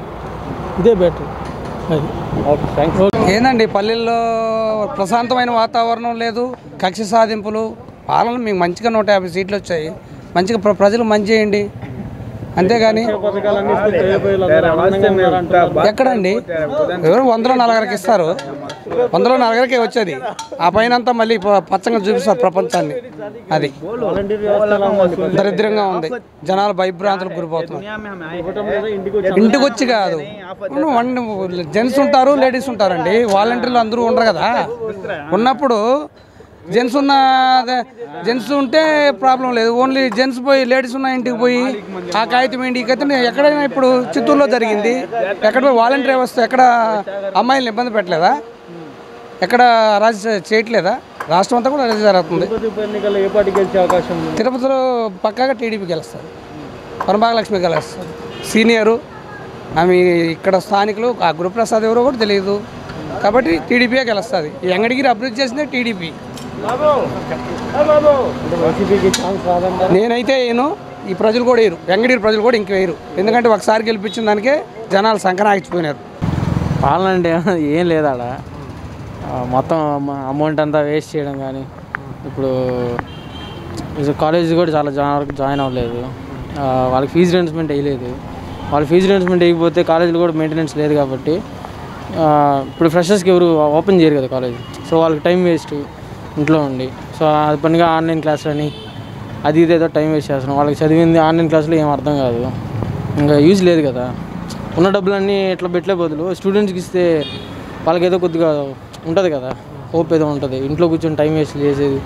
ఇదే బెటర్. అది. Okay thanks. ఏందండి పల్లెల్లో ప్రశాంతమైన వాతావరణం లేదు కక్ష సాధింపులు పాలన మీకు మంచిగా నూట యాభై సీట్లు వచ్చాయి. మంచిగా ప్ర- ప్రజలు మంచి చేయండి. అంతేగాని. ఎక్కడండి? ఎవరు వందలో నలుగురికి ఇస్తారు? వందలో నలుగురికే వచ్చేది. ఆ పైన అంతా మళ్ళీ పచ్చగా చూపిస్తారు ప్రపంచాన్ని. అది. దరిద్రంగా ఉంది. జనాలు భయభ్రాంతులకు గురిపోతున్నారు. ఇంటికి వచ్చి కాదు జెంట్స్ ఉంటారు లేడీస్ ఉంటారండి. వాలంటీర్లు అందరూ ఉండరు కదా. ఉన్నప్పుడు జెంట్స్ ఉన్న జెంట్స్ ఉంటే ప్రాబ్లం లేదు. ఓన్లీ జెంట్స్ పోయి లేడీస్ ఉన్న ఇంటికి పోయి ఆ కాగితం ఇంటికి అయితే ఎక్కడైనా ఇప్పుడు చిత్తూరులో జరిగింది. ఎక్కడ పోయి వాలంటీర్ వ్యవస్థ ఎక్కడ అమ్మాయిలను ఇబ్బంది పెట్టలేదా? ఎక్కడ రాజ చేయట్లేదా? రాష్ట్రం అంతా కూడా అదే జరుగుతుంది. తిరుపతిలో పక్కాగా టీడీపీ గెలుస్తారు పరమభాగలక్ష్మి గెలుస్తారు సీనియరు ఆమె ఇక్కడ స్థానికులు ఆ గురుప్రసాద్ ఎవరో కూడా తెలియదు కాబట్టి టీడీపీయే గెలుస్తుంది. ఈ అంగడిగిరి అభివృద్ధి చేసిందే టీడీపీ. నేనైతే వేయను ఈ ప్రజలు కూడా వేయరు వెంగడీరు ప్రజలు కూడా ఇంక వేయరు ఎందుకంటే ఒకసారి గెలిపించిన దానికే జనాలు సంకనాగిపోయినారు పాలన అంటే ఏం లేదు మొత్తం అమౌంట్ అంతా వేస్ట్ చేయడం కానీ ఇప్పుడు కాలేజ్ కూడా చాలా జాయిన్ వరకు జాయిన్ అవ్వలేదు. వాళ్ళకి ఫీజు రియంబర్స్మెంట్ వేయలేదు. వాళ్ళ ఫీజు రియంబర్స్మెంట్ వేయకపోతే కాలేజీలో కూడా మెయింటెనెన్స్ లేదు కాబట్టి ఇప్పుడు ఫ్రెషర్స్కి ఎవరు ఓపెన్ చేయరు కదా కాలేజ్ సో వాళ్ళకి టైం వేస్ట్ ఇంట్లో ఉండి. సో అది పనిగా ఆన్లైన్ క్లాసులని అది ఇది ఏదో టైం వేస్ట్ చేస్తున్నాం. వాళ్ళకి చదివింది ఆన్లైన్ క్లాసులో ఏం అర్థం కాదు. ఇంకా యూజ్ లేదు కదా. ఉన్న డబ్బులన్నీ ఇట్లా పెట్టలే బదులు స్టూడెంట్స్కి ఇస్తే వాళ్ళకి ఏదో కొద్దిగా ఉంటుంది కదా. హోప్ ఏదో ఉంటుంది. ఇంట్లో కూర్చొని టైం వేస్ట్ చేసేది.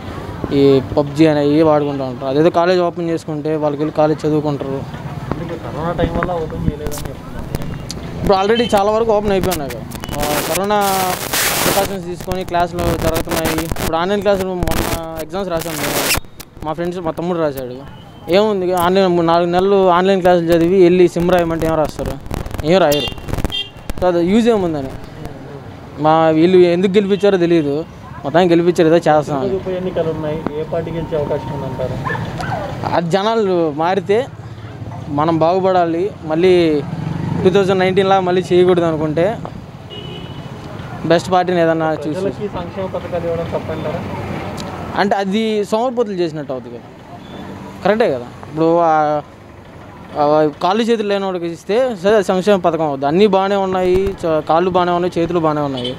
ఈ పబ్జీ అని అవి వాడుకుంటూ ఉంటారు. అదేదో కాలేజ్ ఓపెన్ చేసుకుంటే వాళ్ళకి వెళ్ళి కాలేజ్ చదువుకుంటారు. ఇప్పుడు కరోనా టైం వల్ల ఓపెన్ చేయలేదని చెప్తున్నారు. ఇప్పుడు ఆల్రెడీ చాలా వరకు ఓపెన్ అయిపోయినాయి కరోనా ప్రికాషన్స్ తీసుకొని క్లాసులు జరుగుతున్నాయి ఇప్పుడు ఆన్లైన్ క్లాసులు మొన్న ఎగ్జామ్స్ రాశాను మా ఫ్రెండ్స్ మా తమ్ముడు రాశాడు. ఏముంది ఆన్లైన్ నాలుగు నెలలు ఆన్లైన్ క్లాసులు చదివి వెళ్ళి సిమ్ రాయమంటే ఏం రాస్తారు? ఏం రాయరు. సో అది యూజ్ ఏముందని? మా వీళ్ళు ఎందుకు గెలిపించారో తెలియదు మొత్తానికి గెలిపించారు ఏదో చేస్తాం. ఎన్నికలు ఉన్నాయి? ఏ పార్టీ గెలిచే అవకాశం ఉందంటారు? అది జనాలు మారితే మనం బాగుపడాలి. మళ్ళీ టూ థౌజండ్ నైన్టీన్లా మళ్ళీ చేయకూడదు అనుకుంటే బెస్ట్ పార్టీని ఏదన్నా చూసి. ప్రజలకి సంక్షేమ పథకాలు ఇవ్వడం తప్పంటారా? అంటే అది సోమరిపోతులు చేసినట్టు అవుతుంది కదా. కరెక్టే కదా. ఇప్పుడు కాళ్ళు చేతులు లేని వాడికి ఇస్తే సరే అది సంక్షేమ పథకం అవుతుంది అన్నీ బాగానే ఉన్నాయి కాళ్ళు బాగానే ఉన్నాయి చేతులు బాగానే ఉన్నాయి.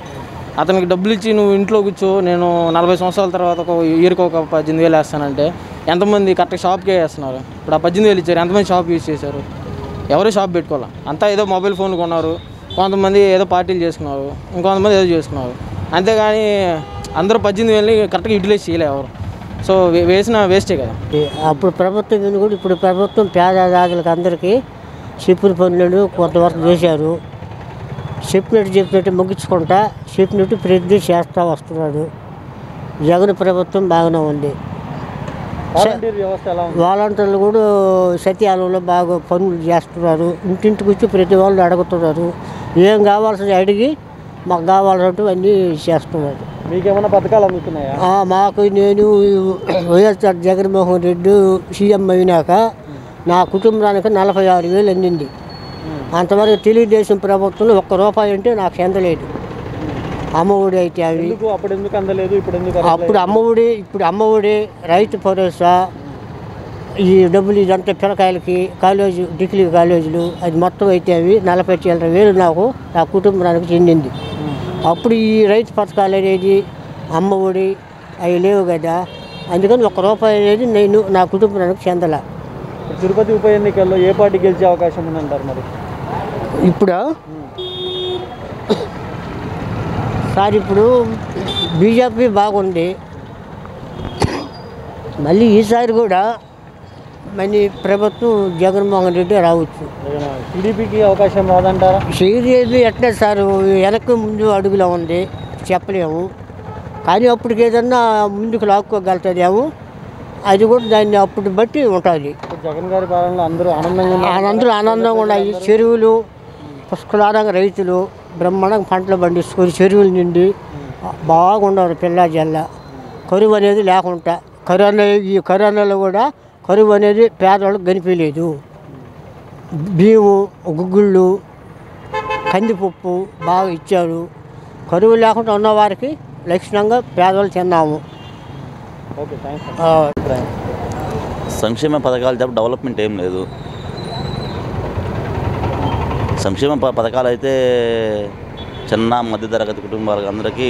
అతనికి డబ్బులు ఇచ్చి నువ్వు ఇంట్లో కూర్చో నేను నలభై సంవత్సరాల తర్వాత ఒక ఇయర్కి ఒక పద్దెనిమిది వేలు వేస్తానంటే ఎంతమంది కరెక్ట్ షాప్కే వేస్తున్నారు? ఇప్పుడు ఆ పద్దెనిమిది వేలు ఇచ్చారు ఎంతమంది షాప్ యూజ్ చేశారు? ఎవరు షాప్ పెట్టుకోవాలి? అంతా ఏదో మొబైల్ ఫోన్లు కొన్నారు. కొంతమంది ఏదో పార్టీలు చేసుకున్నారు ఇంకొంతమంది ఏదో చేసుకున్నారు. అంతేగాని అందరూ పద్దెనిమిది వేలని కరెక్ట్గా యూటిలైజ్ చేయలే ఎవరు. సో వే- వేసిన వేస్టే కదా. అప్పుడు ప్రభుత్వం కూడా ఇప్పుడు ప్రభుత్వం పేద దాదులకు అందరికీ చెప్పిన పనులను కొంతవరకు చేశారు. చెప్పినట్టు చెప్పినట్టు ముగించుకుంటా చెప్పినట్టు ప్రతి చేస్తూ వస్తున్నాడు. జగన్ ప్రభుత్వం బాగానే ఉంది వాలంటీర్ వ్యవస్థ ఎలా ఉంది వాలంటీర్లు కూడా సత్యాలంలో బాగా పనులు చేస్తున్నారు. ఇంటింటికి వచ్చి ప్రతి వాళ్ళు అడుగుతున్నారు. ఏం కావాల్సింది అడిగి మాకు కావాలంటూ అన్నీ చేస్తున్నారు. మీకేమైనా పథకాలు అందుతున్నాయా? మాకు నేను వైఎస్ఆర్ జగన్మోహన్ రెడ్డి సీఎం అయినాక నా కుటుంబానికి నలభై ఆరు వేలు అందింది. అంతవరకు తెలుగుదేశం ప్రభుత్వంలో ఒక్క రూపాయి అంటే నాకు చెందలేదు. అమ్మఒడి అయితే అవి. అప్పుడు ఎందుకు అందలేదు? ఇప్పుడు ఎందుకు? అప్పుడు అమ్మఒడి ఇప్పుడు అమ్మఒడి రైతు భరోసా ఈ డబ్బులు ఇదంతా పిల్లకాయలకి కాలేజీ డిగ్రీ కాలేజీలు అది మొత్తం అయితే అవి నలభై చిల్లర వేలు నాకు నా కుటుంబానికి చెందింది. అప్పుడు ఈ రైతు పథకాలు అనేది అమ్మఒడి అవి లేవు కదా. అందుకని ఒక రూపాయి అనేది నేను నా కుటుంబానికి చెందల. తిరుపతి ఉప ఎన్నికల్లో ఏ పార్టీ గెలిచే అవకాశం ఉందంటారు మరి? ఇప్పుడు? సార్ ఇప్పుడు బీజేపీ బాగుంది. మళ్ళీ ఈసారి కూడా మళ్ళీ ప్రభుత్వం జగన్మోహన్ రెడ్డి రావచ్చు. టీడీపీకి అవకాశం రాదంటారా? శ్రీదేవి ఎట్లా సార్ వెనక్కి ముందు అడుగులో ఉంది. చెప్పలేము. కానీ అప్పటికి ఏదన్నా ముందుకు లాక్కోగలుగుతుందేమో అది కూడా దాన్ని అప్పుడు బట్టి ఉంటుంది జగన్ గారి పాలనలో అందరూ ఆనందంగా అందరూ ఆనందంగా ఉన్నాయి చెరువులు పుష్కలారంగా రైతులు బ్రహ్మాండంగా పంటలు పండించుకొని చెరువులు నిండి. బాగున్నారు పిల్ల జల్ల. కరువు అనేది లేకుండా కరోనా ఈ కరోనాలో కూడా కరువు అనేది పేదవాళ్ళకి కనిపించలేదు. బియ్యము గుగ్గుళ్ళు కందిపప్పు బాగా ఇచ్చారు. కరువు లేకుండా ఉన్నవారికి లక్షణంగా పేదలు తిన్నాము. ఓకే థ్యాంక్స్ ఆ, సంక్షేమ పథకాలు తప్ప డెవలప్మెంట్ ఏం లేదు. సంక్షేమ ప- పథకాలు అయితే చిన్న మధ్యతరగతి కుటుంబాలకు అందరికీ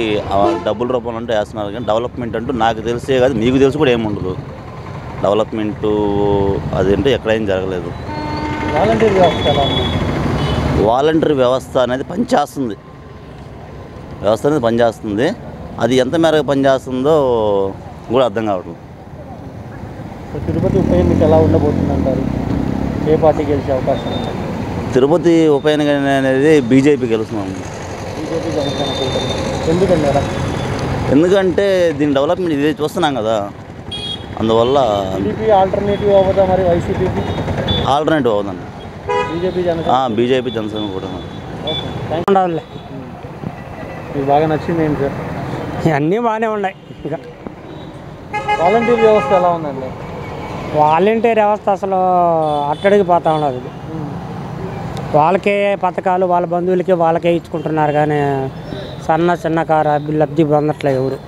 డబ్బుల రూపంలో అంటే వేస్తున్నారు. కానీ డెవలప్మెంట్ అంటూ నాకు తెలిసే కాదు మీకు తెలిసి కూడా ఏముండదు డెవలప్మెంటు అదేంటో ఎక్కడేం జరగలేదు. వాలంటీర్ వ్యవస్థ వాలంటరీ వ్యవస్థ అనేది పనిచేస్తుంది. వ్యవస్థ అనేది పనిచేస్తుంది. అది ఎంత మేరకు పనిచేస్తుందో కూడా అర్థం కావట్లేదు. తిరుపతి ఉప ఎన్నిక ఎలా ఉండబోతుంది అంటారు ఏ పార్టీ గెలిచే అవకాశం తిరుపతి ఉప ఎన్నిక అనేది బీజేపీ గెలుస్తున్నాం బీజేపీ జనసేన కూటమి ఎందుకండి అలా? ఎందుకంటే దీని డెవలప్మెంట్ ఇదే చూస్తున్నాం కదా. అందువల్ల ఆల్టర్నేటివ్ అవ్వదా మరి వైసీపీకి? ఆల్టర్నేటివ్ అవుతుంది. బీజేపీ జనసేన? బీజేపీ జనసేన కూడా. మీకు బాగా నచ్చింది ఏంటి సార్? అన్నీ బాగానే ఉన్నాయి. ఇక వాలంటీర్ వ్యవస్థ ఎలా ఉందండి? వాలంటీర్ వ్యవస్థ అసలు అట్టడికి పోతా ఉన్నది వాళ్ళకే పథకాలు వాళ్ళ బంధువులకి వాళ్ళకే ఇచ్చుకుంటున్నారు కానీ సన్న చిన్న కారు లబ్ధి పొందట్లేదు ఎవరు.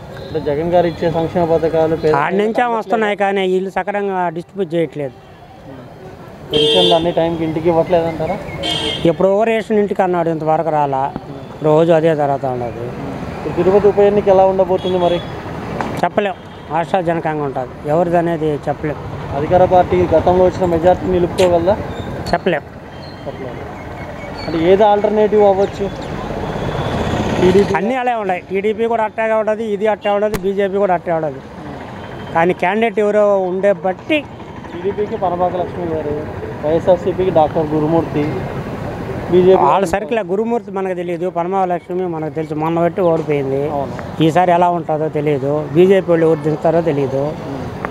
జగన్ గారు ఇచ్చే సంక్షేమ పథకాలు ఆడి నుంచే వస్తున్నాయి కానీ వీళ్ళు సకరంగా డిస్ట్రిబ్యూట్ చేయట్లేదు. పెన్షన్లు అన్ని టైంకి ఇంటికి ఇవ్వట్లేదంటారా ఎప్పుడో రేషన్ ఇంటికి అన్నాడు ఇంతవరకు రాలా. రోజు అదే జరుగుతూ ఉన్నది ఇప్పుడు తిరుపతి ఉప ఎన్నిక ఎలా ఉండబోతుంది మరి? చెప్పలేం. ఆశాజనకంగా ఉంటుంది. ఎవరిది అనేది చెప్పలేం. అధికార పార్టీ గతంలో వచ్చిన మెజార్టీ నిలుపుకోగలదా? చెప్పలేం. చెప్పలేదు అంటే ఏది ఆల్టర్నేటివ్ అవ్వచ్చు? టీడీపీ అన్నీ అలా ఉన్నాయి. టీడీపీ కూడా అట్టాగే ఉండదు ఇది అట్టే ఉండదు బీజేపీ కూడా అట్టే ఉండదు. కానీ క్యాండిడేట్ ఎవరో ఉండే బట్టి టీడీపీకి పనబాక లక్ష్మి గారు వైఎస్ఆర్సీపీకి డాక్టర్ గురుమూర్తి బీజేపీ వాళ్ళ సర్కిల్ గురుమూర్తి మనకు తెలియదు పరమలక్ష్మి మనకు తెలుసు మొన్న బట్టి ఓడిపోయింది. ఈసారి ఎలా ఉంటుందో తెలియదు బీజేపీ వాళ్ళు ఎవరు దిగుతారో తెలియదు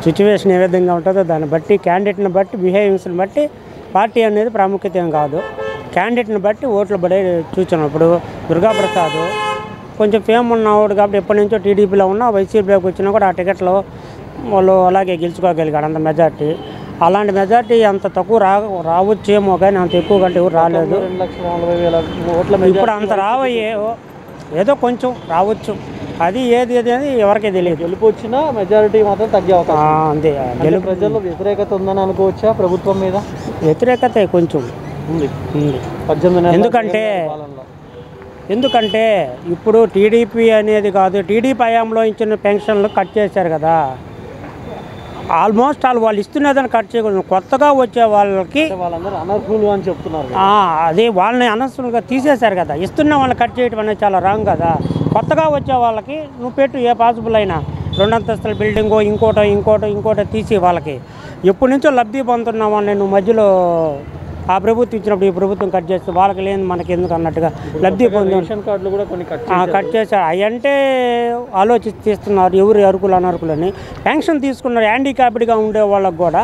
సిచ్యువేషన్ ఏ విధంగా ఉంటుందో దాన్ని బట్టి క్యాండిడేట్ని బట్టి బిహేవింగ్స్ని బట్టి పార్టీ అనేది ప్రాముఖ్యత ఏం కాదు. క్యాండిడేట్ని బట్టి ఓట్లు పడే చూసాను ఇప్పుడు దుర్గాప్రసాద్ కొంచెం ఫేమ్ ఉన్నవాడు కాబట్టి ఎప్పటి నుంచో టీడీపీలో ఉన్నా వైసీపీలోకి వచ్చినా కూడా ఆ టికెట్లో వాళ్ళు అలాగే గెలుచుకోగలిగాడు అంత మెజార్టీ. అలాంటి మెజార్టీ అంత తక్కువ రా రావచ్చేమో కానీ అంత ఎక్కువ కంటే ఎవరు రాలేదు. ఇప్పుడు అంత రావయ్యే ఏదో కొంచెం రావచ్చు. అది ఏది ఏది అని ఎవరికీ తెలియదు. గెలుపు వచ్చినా మెజారిటీ మాత్రం తగ్గే అవకాశం. అంతే. గెలుపు ప్రజల్లో వ్యతిరేకత ఉందని అనుకోవచ్చా ప్రభుత్వం మీద? వ్యతిరేకత కొంచెం. ఉంది. పద్దెనిమిది ఎందుకంటే. ఎందుకంటే ఇప్పుడు టీడీపీ అనేది కాదు టీడీపీ హయాంలో ఇచ్చిన పెన్షన్లు కట్ చేశారు కదా. ఆల్మోస్ట్ వాళ్ళు వాళ్ళు ఇస్తున్నదని కట్ చేయకూడదు. కొత్తగా వచ్చే వాళ్ళకి వాళ్ళందరూ అనర్హులు అని చెప్తున్నారు అదే వాళ్ళని అనవసరంగా తీసేశారు కదా. ఇస్తున్న వాళ్ళని కట్ చేయడం అనేది చాలా రాంగ్ కదా. కొత్తగా వచ్చే వాళ్ళకి నువ్వు పెట్టు ఏ పాసిబుల్ అయినా. రెండంతస్తుల బిల్డింగో ఇంకోటో ఇంకోటో ఇంకోటో తీసి వాళ్ళకి. ఎప్పటి నుంచో లబ్ధి పొందుతున్న వాళ్ళని నువ్వు మధ్యలో ఆ ప్రభుత్వం ఇచ్చినప్పుడు ఈ ప్రభుత్వం కట్ చేస్తే వాళ్ళకి లేని మనకి ఎందుకు అన్నట్టుగా లబ్ధి పొంది రేషన్ కార్డులు కూడా కొన్ని కట్ చేశారు. ఆలోచించి తీస్తున్నారు ఎవరు అరుకులు అనర్కులని పెన్షన్ తీసుకున్నారు హ్యాండిక్యాప్డ్గా ఉండే వాళ్ళకి కూడా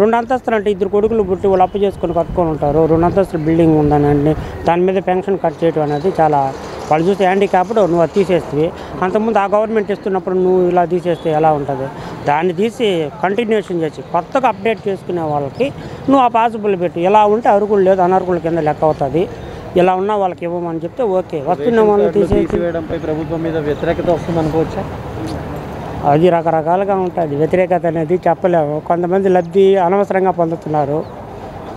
రెండు అంతస్తులు అంటే ఇద్దరు కొడుకులు పుట్టి వాళ్ళు అప్పు చేసుకొని కట్టుకొని ఉంటారు. రెండు అంతస్తుల బిల్డింగ్ ఉందని దాని మీద పెన్షన్ కట్ చేయడం అనేది చాలా వాళ్ళు చూస్తే హ్యాండిక్యాప్డ్ నువ్వు అది తీసేస్తే. అంతకుముందు ఆ గవర్నమెంట్ ఇస్తున్నప్పుడు నువ్వు ఇలా తీసేస్తే ఎలా ఉంటుంది? దాన్ని తీసి కంటిన్యూషన్ చేసి కొత్తగా అప్డేట్ చేసుకునే వాళ్ళకి నువ్వు ఆ పాసిబుల్ పెట్టు. ఇలా ఉంటే అరుకులు లేదు అనర్కుల కింద లెక్క అవుతుంది. ఇలా ఉన్న వాళ్ళకి ఇవ్వమని చెప్తే ఓకే. వస్తున్న వాళ్ళని తీసేసి ప్రభుత్వం మీద వ్యతిరేకత వస్తుంది అనుకోవచ్చా అది రకరకాలుగా ఉంటుంది. వ్యతిరేకత అనేది చెప్పలేము. కొంతమంది లబ్ధి అనవసరంగా పొందుతున్నారు.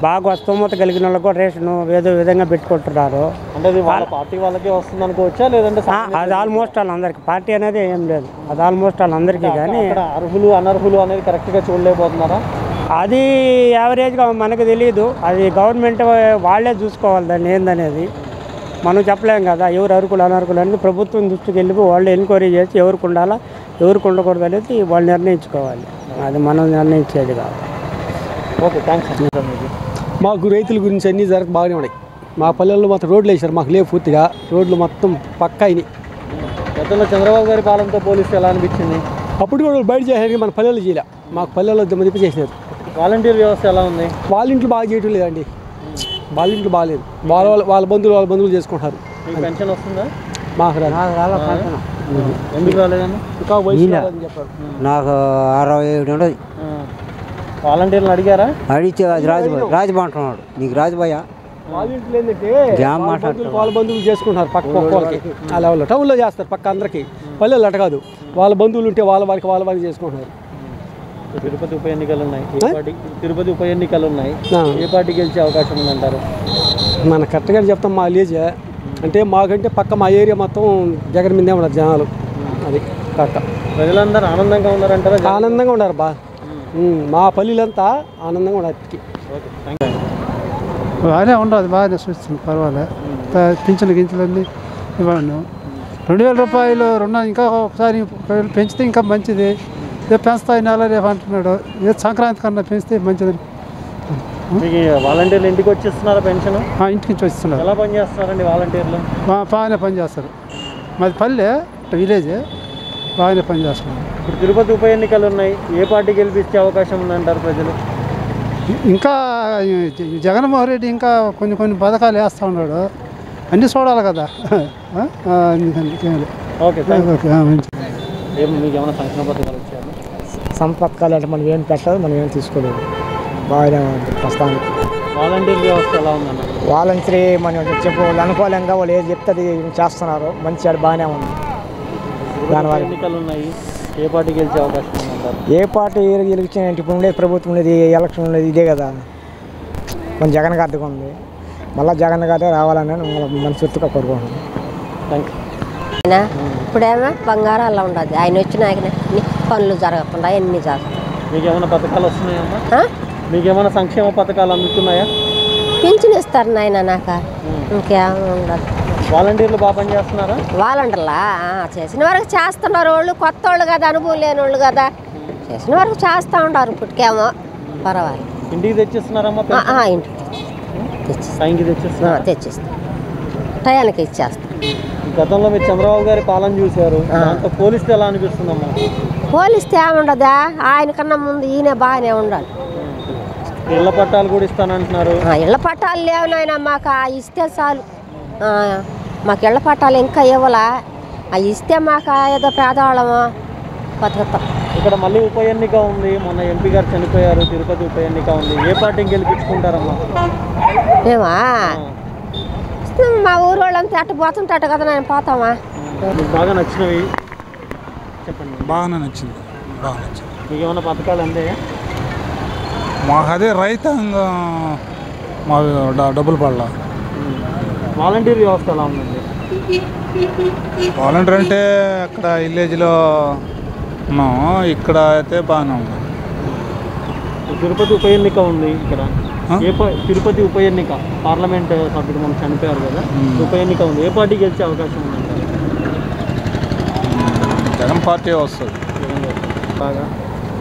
బాగా స్తోమత కలిగిన వాళ్ళకి కూడా రేషన్ ఏదో విధంగా పెట్టుకుంటున్నారు. అంటే అది వాళ్ళ పార్టీ వాళ్ళకే వస్తుంది అనుకోవచ్చా లేదంటే అది ఆల్మోస్ట్ వాళ్ళందరికీ. పార్టీ అనేది ఏం లేదు. అది ఆల్మోస్ట్ వాళ్ళందరికీ కానీ అర్హులు అనర్హులు అనేది కరెక్ట్గా చూడలేకపోతున్నారా? అది యావరేజ్గా మనకు తెలియదు అది గవర్నమెంట్ వాళ్ళే చూసుకోవాలి దాన్ని ఏందనేది. మనం చెప్పలేం కదా. ఎవరు అరుకులు అనర్కులు అనేది ప్రభుత్వం దృష్టికి వెళ్ళిపోయి వాళ్ళు ఎంక్వైరీ చేసి ఎవరికి ఉండాలా? ఎవరికి ఉండకూడదు అనేది వాళ్ళు నిర్ణయించుకోవాలి. అది మనం నిర్ణయించేది కాదు. ఓకే థ్యాంక్స్ మాకు రైతుల గురించి అన్నీ జరగ బాగానే ఉన్నాయి. మా పల్లెల్లో మొత్తం రోడ్లు వేశారు. మాకు లేవు పూర్తిగా. రోడ్లు మొత్తం పక్కా అయినాయి. గతంలో చంద్రబాబు గారి పాలనతో పోలిస్తే ఎలా అనిపించింది? అప్పుడు కూడా బయట చేశారు మన పల్లెల్లో చేయలే. మాకు పల్లెల్లో దెబ్బతిప్పి చేసినారు. వాలంటీర్ వ్యవస్థ ఎలా ఉంది? వాళ్ళ ఇంట్లో బాగా చేయటం లేదండి. వాళ్ళ ఇంట్లో బాగాలేదు. వాళ్ళ వాళ్ళ వాళ్ళ బంధువులు వాళ్ళ బంధువులు చేసుకుంటారు పెన్షన్ వస్తుందా? మాకు రాదు. ఆ? ఎందుకు రాలేదన్న ఇంకా వయసు ఈయన. రాదని చెప్పారు. నాకు అరవై ఏడు ఉండదు వాలంటీర్లు అడిగారా? అడిగితే అది రాజుబాయ్ రాజుబాయ్ అంటున్నాడు నీకు రాజుబాయ వాళ్ళ ఏంటంటే జామ్ బంధువులు వాళ్ళ బంధువులు చేసుకుంటున్నారు పక్క పక్క వాళ్ళకి. ఆ లెవెల్లో టౌన్లో చేస్తారు పక్క అందరికి. పల్లెలు అట కాదు. వాళ్ళ బంధువులు ఉంటే వాళ్ళ వారికి వాళ్ళ వారికి చేసుకుంటున్నారు. తిరుపతి ఉప ఎన్నికలు ఉన్నాయి ఏ పార్టీ తిరుపతి ఉప ఎన్నికలు ఉన్నాయి. ఏ పార్టీ గెలిచే అవకాశం ఉందంటారు? మన కరెక్ట్గా చెప్తాం మా విలేజ్. అంటే మాకంటే పక్క మా ఏరియా మొత్తం జగన్ మీదే ఉన్నారు జనాలు. అది పక్క ప్రజలందరూ ఆనందంగా ఉన్నారంటారా? ఆనందంగా ఉన్నారు బా. మా పల్లెలంతా ఆనందంగా ఉన్నారు బాగానే ఉండదు బాగానే చూస్తుంది పర్వాలేదు పింఛన్లు గించలన్నీ ఇవ్వండి. రెండు వేల రూపాయలు రెండు ఇంకా ఒకసారి పెంచితే ఇంకా మంచిది. రేపు పెంచుతాయి నెల రేపు అంటున్నాడు. ఏ సంక్రాంతి కన్నా పెంచితే మంచిది మీకు వాలంటీర్లు ఇంటికి వచ్చేస్తున్నారా పెన్షన్ ఆ, ఇంటికి నుంచి వస్తున్నారు. ఎలా పనిచేస్తున్నారండి వాలంటీర్లు బాగానే పనిచేస్తారు మాది పల్లె విలేజ్ బాగానే పనిచేస్తున్నారు ఇప్పుడు తిరుపతి ఉప ఎన్నికలు ఉన్నాయి. ఏ పార్టీ గెలిపించే అవకాశం ఉందంటారు ప్రజలు? ఇంకా జగన్మోహన్ రెడ్డి ఇంకా కొన్ని కొన్ని పథకాలు వేస్తూ ఉన్నాడు. అన్నీ చూడాలి కదా. ఓకే మీకు ఏమైనా సంక్షేమ పథకాలు వచ్చాయా? సంపత్కాలు అంటే మనం ఏం పెట్టదు మనం ఏం తీసుకోలేదు. బాగానే ఉంది ప్రస్తుతానికి. వాలంటీర్ వ్యవస్థ ఎలా ఉందన్న? వాలంటరీ మనం చెప్పు వాళ్ళు అనుకూలంగా వాళ్ళు ఏది చెప్తే అది చేస్తున్నారు. మంచి అది బాగానే ఉంది. దానివల్ల ఎన్నికలు ఉన్నాయి ఏ పార్టీ గెలిచే అవకాశం ఉందంటారు? ఏ పార్టీ గెలిచిన ఇప్పుడు ఉండే ప్రభుత్వం ఉండేది ఎలక్షన్ ఉండేది ఇదే కదా. మన జగన్ గారిది ఉంది. మళ్ళీ జగన్ గారే రావాలని మన మనస్ఫూర్తిగా కోరుకుంటున్నాం థ్యాంక్ ఇప్పుడేమో బంగారం అలా ఉండదు. ఆయన వచ్చిన ఆయన పనులు జరగకుండా ఎన్ని జరుగుతాయి మీకు ఏమైనా పథకాలు వస్తున్నాయమ్మా? మీకు ఏమైనా సంక్షేమ పథకాలు అందుతున్నాయా? పింఛన్ ఇస్తారు నాయన నాకు. ఇంకేం ఉండదు వాలంటీర్లు బాగా పనిచేస్తున్నారా? వాళ్ళంటలా చేసిన వరకు చేస్తున్నారు వాళ్ళు. కొత్త వాళ్ళు కదా అనుభవం లేని వాళ్ళు కదా. చేసిన వరకు చేస్తూ ఉంటారు ఇప్పటికేమో. పర్వాలేదు. ఇంటికి తెచ్చిస్తున్నారమ్మా ఆ, ఆ, ఇంటికి టైంకి తెచ్చిస్తున్నారు? తెచ్చిస్తాం. టయానికి ఇచ్చేస్తాం. గతంలో మీరు చంద్రబాబు గారి పాలన చూశారు. దాంతో పోలిస్తే ఎలా అనిపిస్తుందమ్మా? పోలిస్తే ఏముండదా? ఆయన కన్నా ముందు ఈయన బాగానే ఉండాలి. ఇళ్ళ పట్టాలు కూడా ఇస్తానంటున్నారు. ఆ, ఇళ్ళ పట్టాలు లేవు నాయన మాకు ఆ ఇస్తే చాలు. మాకు ఇళ్ళ పట్టాలు ఇంకా ఇవ్వాలా? ఆ ఇస్తే మాకు ఏదో పేదవాళ్ళము? బతుకుతాం ఇక్కడ మళ్ళీ ఉప ఎన్నిక ఉంది. మొన్న ఎంపీ గారు చనిపోయారు. తిరుపతి ఉప ఎన్నిక ఉంది. ఏ పార్టీని గెలిపించుకుంటారమ్మా? మేమా? మా ఊరు వాళ్ళంతా అట్ట పోతుంటాట కదా నేను పోతామా? బాగా నచ్చినవి చెప్పండి. బాగానే నచ్చింది. బాగా నచ్చింది. మీకు ఏమైనా పథకాలు అందాయా? మాకు అదే రైతాంగం మా డబ్బులు పడలా వాలంటీర్ వ్యవస్థ ఎలా ఉందండి? వాలంటీర్ అంటే అక్కడ విలేజ్లో ఉన్నాం. ఇక్కడ అయితే బాగానే ఉంది. తిరుపతి ఉప ఎన్నిక ఉంది ఇక్కడ. ఏ తిరుపతి ఉప ఎన్నిక పార్లమెంట్ సభ్యుడు మనం చనిపోయారు కదా ఉప ఎన్నిక ఉంది. ఏ పార్టీ గెలిచే అవకాశం ఉందంటారు? జగన్ పార్టీ వస్తుంది. బాగా.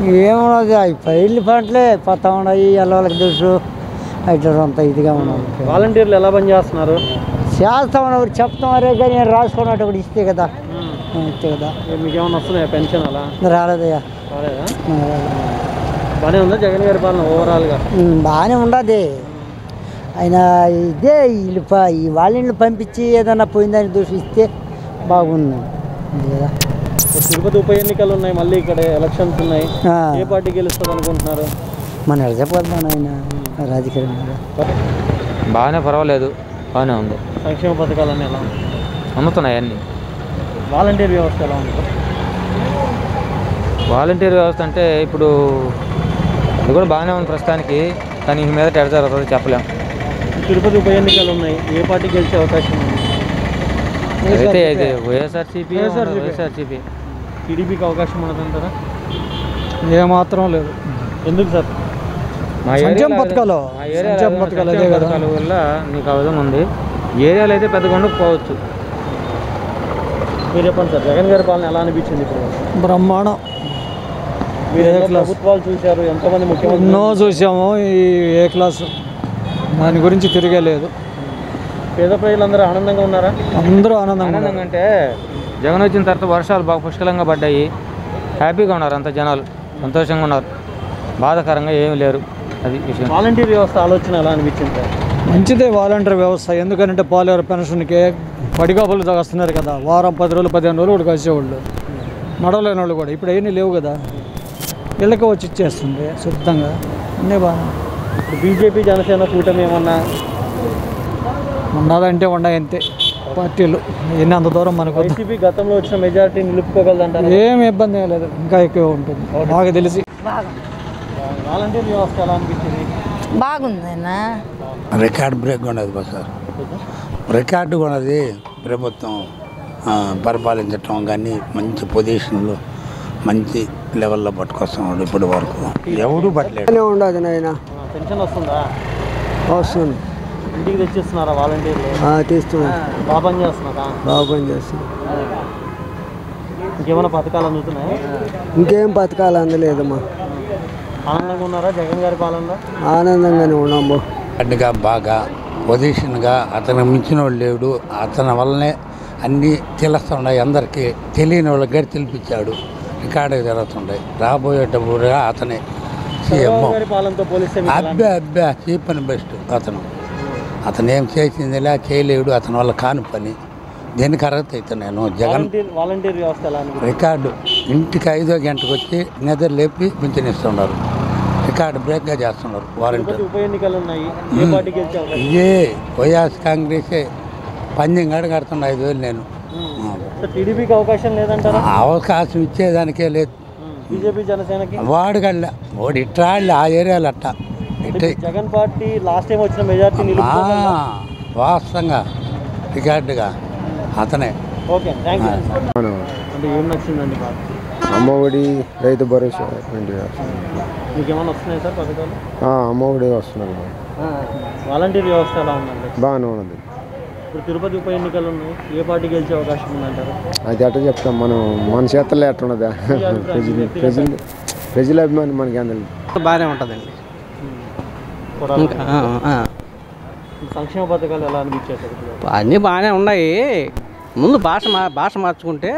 ఏమున్నది అవి పైర్లు పంటలే పోతా ఉన్నాయి ఎల్లవాళ్ళకి తెలుసు. అయితే అంత ఇదిగా ఉన్నది వాలంటీర్లు ఎలా పనిచేస్తున్నారు చేస్తా ఉన్నప్పుడు చెప్తామరే కానీ నేను రాసుకున్నప్పుడు ఇస్తే కదా. ఇస్తే కదా. మీకు ఏమైనా వస్తున్నాయా పెన్షన్ అలా? రాలేదయ్యా. రాలేదా? బాగానే ఉందా జగన్ గారి పాలన ఓవరాల్గా బాగానే ఉండదు. ఆయన ఇదే వీళ్ళు ప- ఈ వాళ్ళ ఇంట్లో పంపించి ఏదన్నా పోయిందని దూషిస్తే బాగుంది కదా. తిరుపతి ఉప ఎన్నికలు ఉన్నాయి మళ్ళీ ఇక్కడ ఎలక్షన్స్ ఉన్నాయి. ఏ పార్టీ గెలుస్తుంది అనుకుంటున్నారు? మన ఎడ చెప్పగలుగుతాను ఆయన రాజకీయం బాగానే పర్వాలేదు బాగానే ఉంది. సంక్షేమ పథకాలన్నీ ఎలా అందుతున్నాయి అన్నీ. వాలంటీర్ వ్యవస్థ ఎలా ఉంది? వాలంటీర్ వ్యవస్థ అంటే ఇప్పుడు ఇది కూడా బాగానే ఉంది ప్రస్తుతానికి కానీ ఇంక మీద ఎడ జరుగుతుందో చెప్పలేం. తిరుపతి ఉప ఎన్నికలు ఉన్నాయి ఏ పార్టీ గెలిచే అవకాశం ఉంది? అయితే ఇది వైఎస్ఆర్సీపీ వైఎస్ఆర్సీపీ. టీడీపీకి అవకాశం ఉండదంటారా ఏమాత్రం లేదు. ఎందుకు సార్? సంక్షేమ ఏరియాలో పథకాలు సంక్షేమ పథకాలు అదే కదా. పథకాల వల్ల నీకు విధంగా ఉంది. ఏరియాలో అయితే పెద్దగా ఉండకపోవచ్చు మీరు చెప్పండి సార్ జగన్ గారి పాలన ఎలా అనిపించింది ఇప్పుడు? బ్రహ్మాండం. మీరు ఏ క్లాస్? ప్రభుత్వాలు చూశారు ఎంతమంది ముఖ్యమంత్రులు ఎన్నో చూసాము ఈ ఏ క్లాసు? దాని గురించి తిరగలేదు పేద ప్రజలందరూ ఆనందంగా ఉన్నారా? అందరూ ఆనందంగా ఆనందంగా ఉన్నారు. అంటే జగన్ వచ్చిన తర్వాత వర్షాలు బాగా పుష్కలంగా పడ్డాయి. హ్యాపీగా ఉన్నారు అంత జనాలు. సంతోషంగా ఉన్నారు. బాధాకరంగా ఏమీ లేరు. అది విషయం. వాలంటీర్ వ్యవస్థ ఆలోచన ఎలా అనిపించింది? మంచిదే వాలంటీర్ వ్యవస్థ. ఎందుకంటే పాలేరు పెన్షన్కి పడిగాపులు వస్తున్నారు కదా. వారం పది రోజులు పదిహేను రోజులు కూడా కలిసేవాళ్ళు నడవలేని వాళ్ళు కూడా. ఇప్పుడు అవన్నీ లేవు కదా. ఇళ్ళకి వచ్చి ఇచ్చేస్తుంది శుద్ధంగా. అన్నీ బాగా ఇప్పుడు బీజేపీ జనసేన కూటమి ఏమన్నా? ఉన్నదంటే ఉన్నాయి అంతే. పార్టీలు. ఎన్ని అంత దూరం మనకు. వైసీపీ గతంలో వచ్చిన మెజారిటీ నిలుపుకోగలదంటారు? ఏం ఇబ్బంది ఏం లేదు. ఇంకా ఎక్కువ ఉంటుంది. నాకు తెలిసి. వాలంటీర్ వ్యవస్థ ఎలా అనిపించింది? బాగుందన్నా. రికార్డ్ బ్రేక్ ఉన్నది బస్ రికార్డు ఉన్నది ప్రభుత్వం ఆ, పరిపాలించటం కానీ మంచి పొజిషన్లో మంచి లెవెల్లో పట్టుకొస్తున్నాడు ఇప్పటి వరకు. ఎవడు పట్టలేడు ఉండదు నాయన. పెన్షన్ వస్తుందా? వస్తుంది. ఇంటికి తెచ్చిస్తున్నారా వాలంటీర్లు? తీస్తున్నా. బాగా పని చేస్తున్నారా? బాగా పని చేస్తుంది ఇంకేమైనా పథకాలు అందుతున్నాయా? ఇంకేం పథకాలు అందలేదమ్మా. ఆనందంగా ఉన్నారా? జగన్ గారి పాలనలో? ఆనందంగానే ఉన్నాము అడ్డుగా బాగా పొజిషన్గా అతను మించిన వాడు లేడు. అతని వల్లనే అన్నీ తెలుస్తున్నాయి అందరికీ. తెలియని వాళ్ళకి గడి తెలిపించాడు. రికార్డు జరుగుతుండే రాబోయేటప్పుడుగా అతనే. సీఎం. అబ్బా అబ్బా చీప్ అని బెస్ట్ అతను. అతను ఏం చేసిందిలా చేయలేడు అతని వల్ల కాని పని. దేనికి అర్హత అయితే నేను జగన్. వాలంటీర్ వాలంటీర్ వ్యవస్థ రికార్డు ఇంటికి ఐదో గంటకు వచ్చి నిద్ర లేపి పింఛనిస్తున్నారు రికార్డు బ్రేక్గా చేస్తున్నారు తిరుపతి ఉప ఎన్నికలు ఉన్నాయి ఇదే వైఎస్ కాంగ్రెసే. పందెం గడ కడుతున్నా ఐదు వేలు నేను. టీడీపీకి అవకాశం లేదంటారా? అవకాశం ఇచ్చేదానికే లేదు. బీజేపీ జనసేనకి? వాడు గళ్ళ వాడు ఇట్రాళ్ళు ఆ ఏరియాలో అట్ట ఇట్టే జగన్ పార్టీ లాస్ట్ టైం వచ్చిన మెజార్టీ వాస్తవంగా రికార్డుగా అతనే. Okay thank you. అంటే ఏం నచ్చిందండి అమ్మఒడి రైతు భరోసా వంటి మీకు ఏమైనా వస్తున్నాయి సార్ పథకాలు? అమ్మఒడి వస్తున్నాయి. వాలంటీర్ వ్యవస్థ ఎలా ఉందండి? బాగానే ఉన్నది. ఇప్పుడు తిరుపతి ఉప ఎన్నికలు ఉన్నాయి. ఏ పార్టీ గెలిచే అవకాశం ఉందంటారు? అది ఎట్ట చెప్తాం. మనం మన చేతల్లో ఎట్ట ఉన్నదా? ప్రజలు ప్రజలు ప్రజల అభిమానం మనకి అందలేదు బాగానే ఉంటుందండి. సంక్షేమ పథకాలు ఎలా అనిపించాయి సార్ ఇప్పుడు? అన్నీ బాగానే ఉన్నాయి. ముందు భాష మా భాష మార్చుకుంటే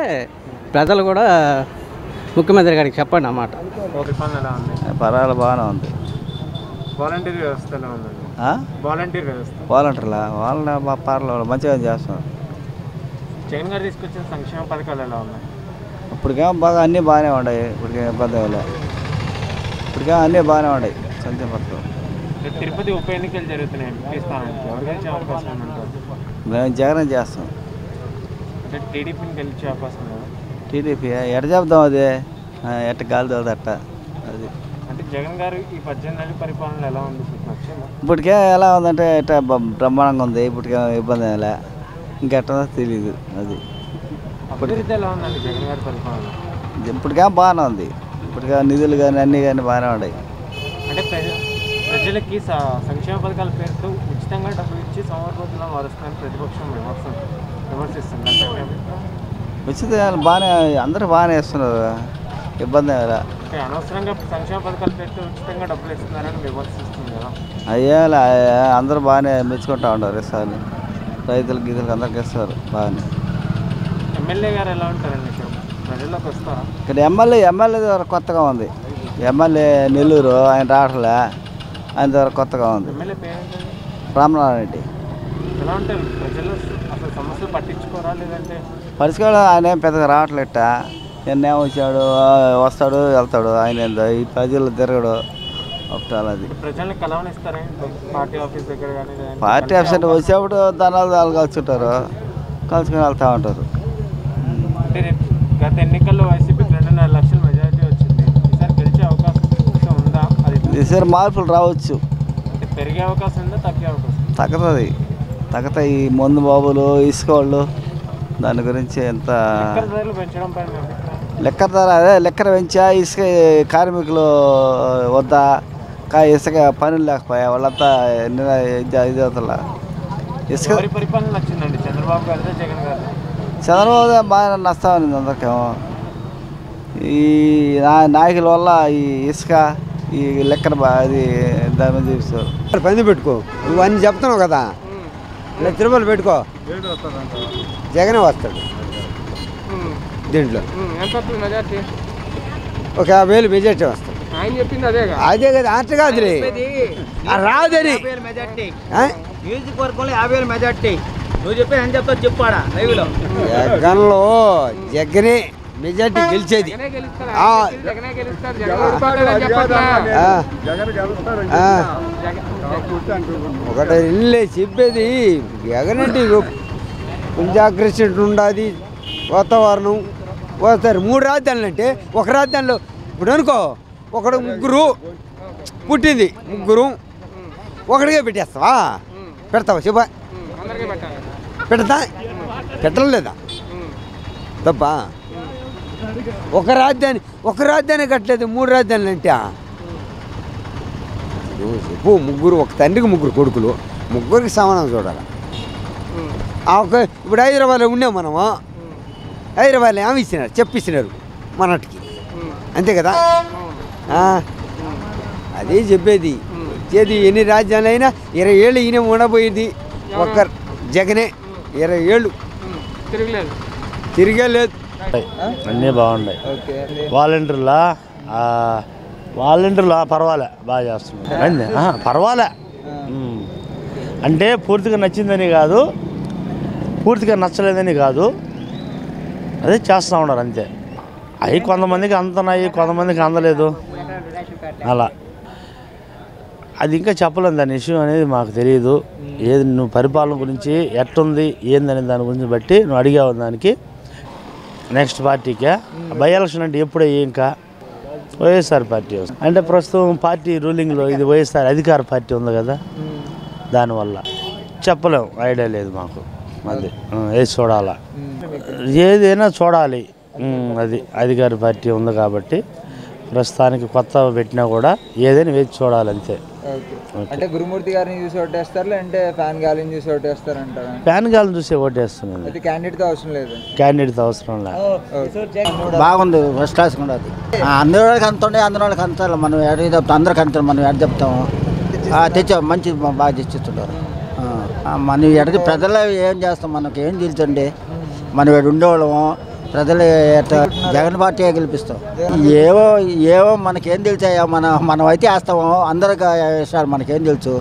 ప్రజలు కూడా ముఖ్యమంత్రి గారికి చెప్పండి అన్నమాట. పర్వాలేదు బాగానే ఉంది. వాలంటీర్ వ్యవస్థ? వాలంటీర్ వ్యవస్థ. వాలంటీర్లా వాళ్ళ మా పర్లేదు మంచిగా చేస్తున్నారు. జగన్ గారు తీసుకొచ్చిన సంక్షేమ పథకాలు ఎలా ఉన్నాయి? ఇప్పటికేమో బాగా అన్నీ బాగానే ఉన్నాయి. ఇప్పటికే ఇబ్బంది లే ఇప్పటికే అన్నీ బాగానే ఉన్నాయి. సంక్షేమ పథకం అంటే తిరుపతి ఉప ఎన్నికలు అవకాశం మేము జగన్ చేస్తాం. అంటే టీడీపీని గెలిచే అవకాశం టీడీపీ ఎట్ట చెప్దాం అది? ఎట్ట గాలి అట్ట అది. అంటే జగన్ గారు ఈ పద్దెనిమిది నెలల పరిపాలన ఎలా ఉంది? ఇప్పటికే ఎలా ఉందంటే ఎట్ట బ్రహ్మాండంగా ఉంది. ఇప్పటికే ఇబ్బంది లే. ఇంకెట్టదో తెలియదు అది. అభివృద్ధి ఎలా ఉందండి జగన్ గారి పరిపాలన? ఇప్పటికే బాగానే ఉంది. ఇప్పటికే నిధులు కానీ అన్నీ కానీ బాగానే ఉన్నాయి. అంటే ప్రజలకి సంక్షేమ పథకాల పేరుతో ఉచితంగా డబ్బులు ఇచ్చి సోమరిపోతులా మారుస్తారని ప్రతిపక్షం విమర్శ విమర్శిస్తుంది? ఉచిత బాగానే అందరూ బాగానే ఇస్తున్నారు ఇబ్బంది అంటే అనవసరంగా సంక్షేమ పథకాల పేరుతో ఉచితంగా డబ్బులు ఇస్తున్నారని విమర్శిస్తుంది కదా? అయ్యా అందరూ బాగానే మెచ్చుకుంటా ఉంటారు ఇస్తారని రైతులకు గీతలకు అందరికి ఇస్తారు బాగానే. ఎమ్మెల్యే గారు ఎలా ఉంటారండి ప్రజల్లోకి వస్తారా? ఇక్కడ ఎమ్మెల్యే ఎమ్మెల్యే కొత్తగా ఉంది. ఎమ్మెల్యే నెల్లూరు ఆయన రావట్లే. ఆయన ద్వారా కొత్తగా ఉంది. రామనారాయణ పరిష్కారం ఆయన ఏం పెద్దగా రావట్లేట. నిన్నే వచ్చాడు? వస్తాడు వెళ్తాడు. ఆయన ఏందో ఈ ప్రజలు తిరగడు. ఒకటి అది. ప్రజల్ని కలవనిస్తారా పార్టీ ఆఫీస్ వచ్చేప్పుడు ధనాలు వాళ్ళు కలుసుకుంటారు. కలుసుకుని వెళ్తూ ఉంటారు. గత ఎన్నికల్లో వైసీపీకి రెండున్నర లక్షల మెజారిటీ వచ్చింది ఈసారి గెలిచే అవకాశం ఉందా అది ఈసారి మార్పులు రావచ్చు. పెరిగే అవకాశం ఉందా తగ్గే అవకాశం తగ్గుతుంది. తగ్గుతాయి ఈ మందు బాబులు ఇసుక వాళ్ళు దాని గురించి ఎంత? లెక్కర ధర అదే లెక్కర పెంచా ఇసుక కార్మికులు వద్ద? కా ఇసుక పనులు లేకపోయా? వాళ్ళంతా ఇది అవుతలా. ఇసుక చంద్రబాబు చంద్రబాబు బాగా నష్టం ఉంది అందరికేమో. ఈ నాయకుల వల్ల ఈ ఇసుక ఈ లెక్కన అది దాని మీద చూపిస్తారు పంది పెట్టుకో. నువ్వు అన్ని చెప్తున్నావు కదా. ఇలా తిరుమల పెట్టుకో. జగనే వస్తాడు. దీంట్లో. ఒక యాభై వేలు మెజార్టీ వస్తాడు. ఆయన చెప్పింది అదేగా అదే కదా అంత కాదులే. రాదని? నియోజకవర్గంలో యాభై వేల మెజార్టీ. నువ్వు చెప్పి ఏం చెప్తావు చెప్పాడా లైవ్లో. జగన్లో జగనే మెజార్టీ గెలిచేది. ఆ, ఆ, ఆ. ఒకటి వెళ్ళే చెప్పేది. జగన్ అంటే కొంచెం అగ్రెసివ్ ఉండాది. వాతావరణం వస్తారు మూడు రాజధానులు అంటే ఒక రాజధానిలో ఇప్పుడు అనుకో ఒకడు ముగ్గురు పుట్టింది. ముగ్గురు ఒకడికే పెట్టేస్తావా? పెడతావా? చెప్ప. పెడతా? పెట్టడం లేదా? తప్ప? ఒక రాజధాని ఒక రాజధాని కట్టలేదు మూడు రాజధానులు అంటే? చెప్పు ముగ్గురు ఒక తండ్రికి ముగ్గురు కొడుకులు ముగ్గురికి సమానం చూడాలి? ఆ ఒక ఇప్పుడు హైదరాబాద్లో ఉన్నాం మనము. హైదరాబాద్లో ఏమి ఇచ్చినారు? చెప్పిస్తున్నారు మనటికి. అంతే కదా? అదే చెప్పేది. వచ్చేది ఎన్ని రాజ్యాలు అయినా ఇరవై ఏళ్ళు ఈయన ఉండబోయేది ఒక్క జగనే. ఇరవై ఏళ్ళు. తిరగలేదు. తిరిగే లేదు అన్నీ బాగున్నాయి వాలంటీర్లా వాలంటీర్లా పర్వాలే బాగా ఆ, పర్వాలే. అంటే పూర్తిగా నచ్చిందని కాదు పూర్తిగా నచ్చలేదని కాదు అదే చేస్తూ ఉన్నారు అంతే. అవి కొంతమందికి అందుతున్నాయి కొంతమందికి అందలేదు. అలా. అది ఇంకా చెప్పలేం దాని ఇష్యూ అనేది మాకు తెలియదు ఏది నువ్వు పరిపాలన గురించి ఎట్టుంది ఏందనే దాని గురించి బట్టి నువ్వు అడిగావు దానికి నెక్స్ట్ పార్టీకే? బై ఎలక్షన్ అంటే ఎప్పుడే ఇంకా? వైఎస్ఆర్ పార్టీ అంటే ప్రస్తుతం పార్టీ రూలింగ్లో ఇది వైఎస్ఆర్ అధికార పార్టీ ఉంది కదా? దానివల్ల. చెప్పలేం ఐడియా లేదు మాకు. అది ఏది చూడాలా? ఏదైనా చూడాలి. అది అధికార పార్టీ ఉంది కాబట్టి. ప్రస్తుతానికి కొత్త పెట్టినా కూడా ఏదైనా వేచి చూడాలి అంతే ఓకే. అంటే గురుమూర్తి గారిని చూసి ఓటేస్తారు లేదంటే ఫ్యాన్ గాలిని చూసి ఓటేస్తారు అంటారా ఫ్యాన్ గాలను చూసి ఓటేస్తున్నాను. అయితే క్యాండిడేట్తో అవసరం లేదు. క్యాండిడేట్ అవసరం లేదు. బాగుంది ఫస్ట్ క్లాస్ ఉండదు అందరి వాళ్ళకి అంత ఉండే అందరి వాళ్ళకి అంత మనం ఎడ చెప్తాం అందరికి అంత మనం ఎడ చెప్తాము ఆ, తెచ్చాం మంచి బాగా తెచ్చిస్తుంటారు మనం ఎడ ప్రజలు ఏం చేస్తాం మనకి ఏం తెలుసండి? మనం ఇక్కడ ఉండేవాళ్ళము. ప్రజలు జగన్ పార్టీ గెలిపిస్తాం. ఏవో ఏవో మనకేం తెలుసాయో మన మనం అయితే వేస్తామో అందరికి వేస్తారు మనకేం తెలుసు.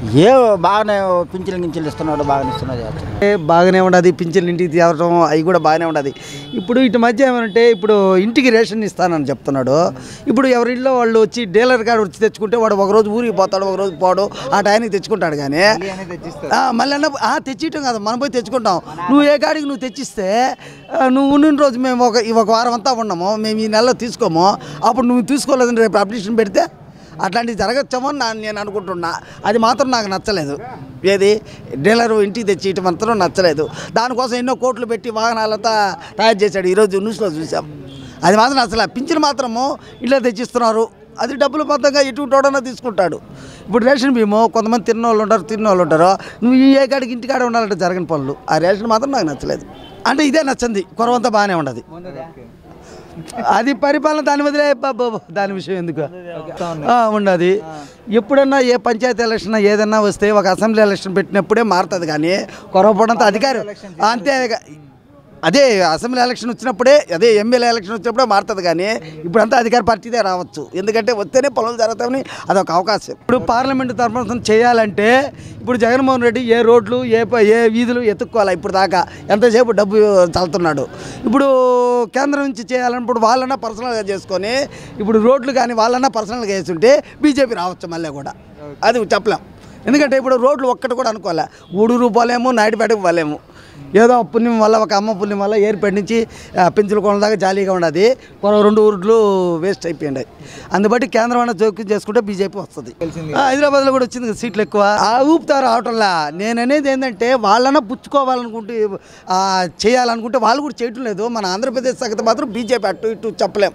ఏ బాగానే పింఛన్లు గింఛన్లు ఇస్తున్నాడు బాగానే ఇస్తున్నాడు బాగానే ఉండదు పింఛన్లు ఇంటికి తేవడం అవి కూడా బాగానే ఉండదు. ఇప్పుడు ఇటు మధ్య ఏమంటే ఇప్పుడు ఇంటికి రేషన్ ఇస్తానని చెప్తున్నాడు. ఇప్పుడు ఎవరింట్లో వాళ్ళు వచ్చి డీలర్ కాడ వచ్చి తెచ్చుకుంటే వాడు ఒక రోజు ఊరికి పోతాడు ఒక రోజు పోడు ఆ టైంకి తెచ్చుకుంటాడు కానీ మళ్ళీ తెచ్చియటం కాదు మనం పోయి తెచ్చుకుంటాం. నువ్వు ఏ కాడికి నువ్వు తెచ్చిస్తే నువ్వు ఉన్న రోజు మేము ఒక ఒక వారం అంతా ఉన్నాము మేము ఈ నెలలో తీసుకోము అప్పుడు నువ్వు తీసుకోలేదని రేపు అప్లికేషన్ పెడితే అట్లాంటివి జరగచ్చేమో నేను అనుకుంటున్నా. అది మాత్రం నాకు నచ్చలేదు. ఏది? డీలర్ ఇంటికి తెచ్చి ఇటు మాత్రం నచ్చలేదు. దానికోసం ఎన్నో కోట్లు పెట్టి వాహనాలంతా తయారు చేశాడు ఈరోజు న్యూస్లో చూసాం. అది మాత్రం నచ్చలే. పింఛన్ మాత్రము ఇళ్ళే తెచ్చిస్తున్నారు. అది డబ్బులు మొత్తంగా ఎటుటోడన్నా తీసుకుంటాడు. ఇప్పుడు రేషన్ బియ్యము కొంతమంది తిన్న వాళ్ళు ఉంటారు తిన్న వాళ్ళు ఉంటారు. నువ్వు ఈ ఏ కాడికి ఇంటికాడ ఉండాలంటే జరగని పనులు. ఆ రేషన్ మాత్రం నాకు నచ్చలేదు. అంటే ఇదే నచ్చింది. కొరవంతా బాగానే ఉండదు. అది పరిపాలన దాని వదిలే బాబు దాని విషయం ఎందుకు? ఉండదు. ఎప్పుడన్నా ఏ పంచాయతీ ఎలక్షన్ ఏదన్నా వస్తే ఒక అసెంబ్లీ ఎలక్షన్ పెట్టినప్పుడే మారుతుంది కానీ కొరవపడంత అధికారం. అంతే అదే అసెంబ్లీ ఎలక్షన్ వచ్చినప్పుడే అదే ఎమ్మెల్యే ఎలక్షన్ వచ్చినప్పుడే మారుతుంది కానీ ఇప్పుడంతా అధికార పార్టీదే రావచ్చు. ఎందుకంటే వస్తేనే పనులు జరుగుతామని అదొక అవకాశం. ఇప్పుడు పార్లమెంటు తరఫున చేయాలంటే ఇప్పుడు జగన్మోహన్ రెడ్డి ఏ రోడ్లు ఏ ఏ వీధులు ఎత్తుక్కోవాలి ఇప్పుడు దాకా? ఎంతసేపు డబ్బు చల్లుతున్నాడు? ఇప్పుడు కేంద్రం నుంచి చేయాలన్నప్పుడు వాళ్ళన్నా పర్సనల్గా చేసుకొని ఇప్పుడు రోడ్లు కానీ వాళ్ళన్నా పర్సనల్గా వేస్తుంటే బీజేపీ రావచ్చు మళ్ళీ కూడా. అది చెప్పలేం. ఎందుకంటే ఇప్పుడు రోడ్లు ఒక్కటి కూడా అనుకోలే ఊడూరు పోలేము నాయుడుపేటకు పోలేము. ఏదో పుణ్యం వల్ల ఒక అమ్మ పుణ్యం వల్ల ఏర్పేట నుంచి పెంచుల దాకా జాలీగా ఉండదు. కొర రెండు ఊర్లు వేస్ట్ అయిపోయింది. అందుబట్టి కేంద్రం అన్న జోక్యం చేసుకుంటే బీజేపీ వస్తుంది. హైదరాబాద్లో కూడా వచ్చింది కదా సీట్లు ఎక్కువ. ఆ ఊపుతారు అవటంలా నేను అనేది ఏంటంటే వాళ్ళన పుచ్చుకోవాలనుకుంటే చేయాలనుకుంటే వాళ్ళు కూడా చేయటం లేదు. మన ఆంధ్రప్రదేశ్ సంగతి మాత్రం బీజేపీ అటు ఇటు చెప్పలేం.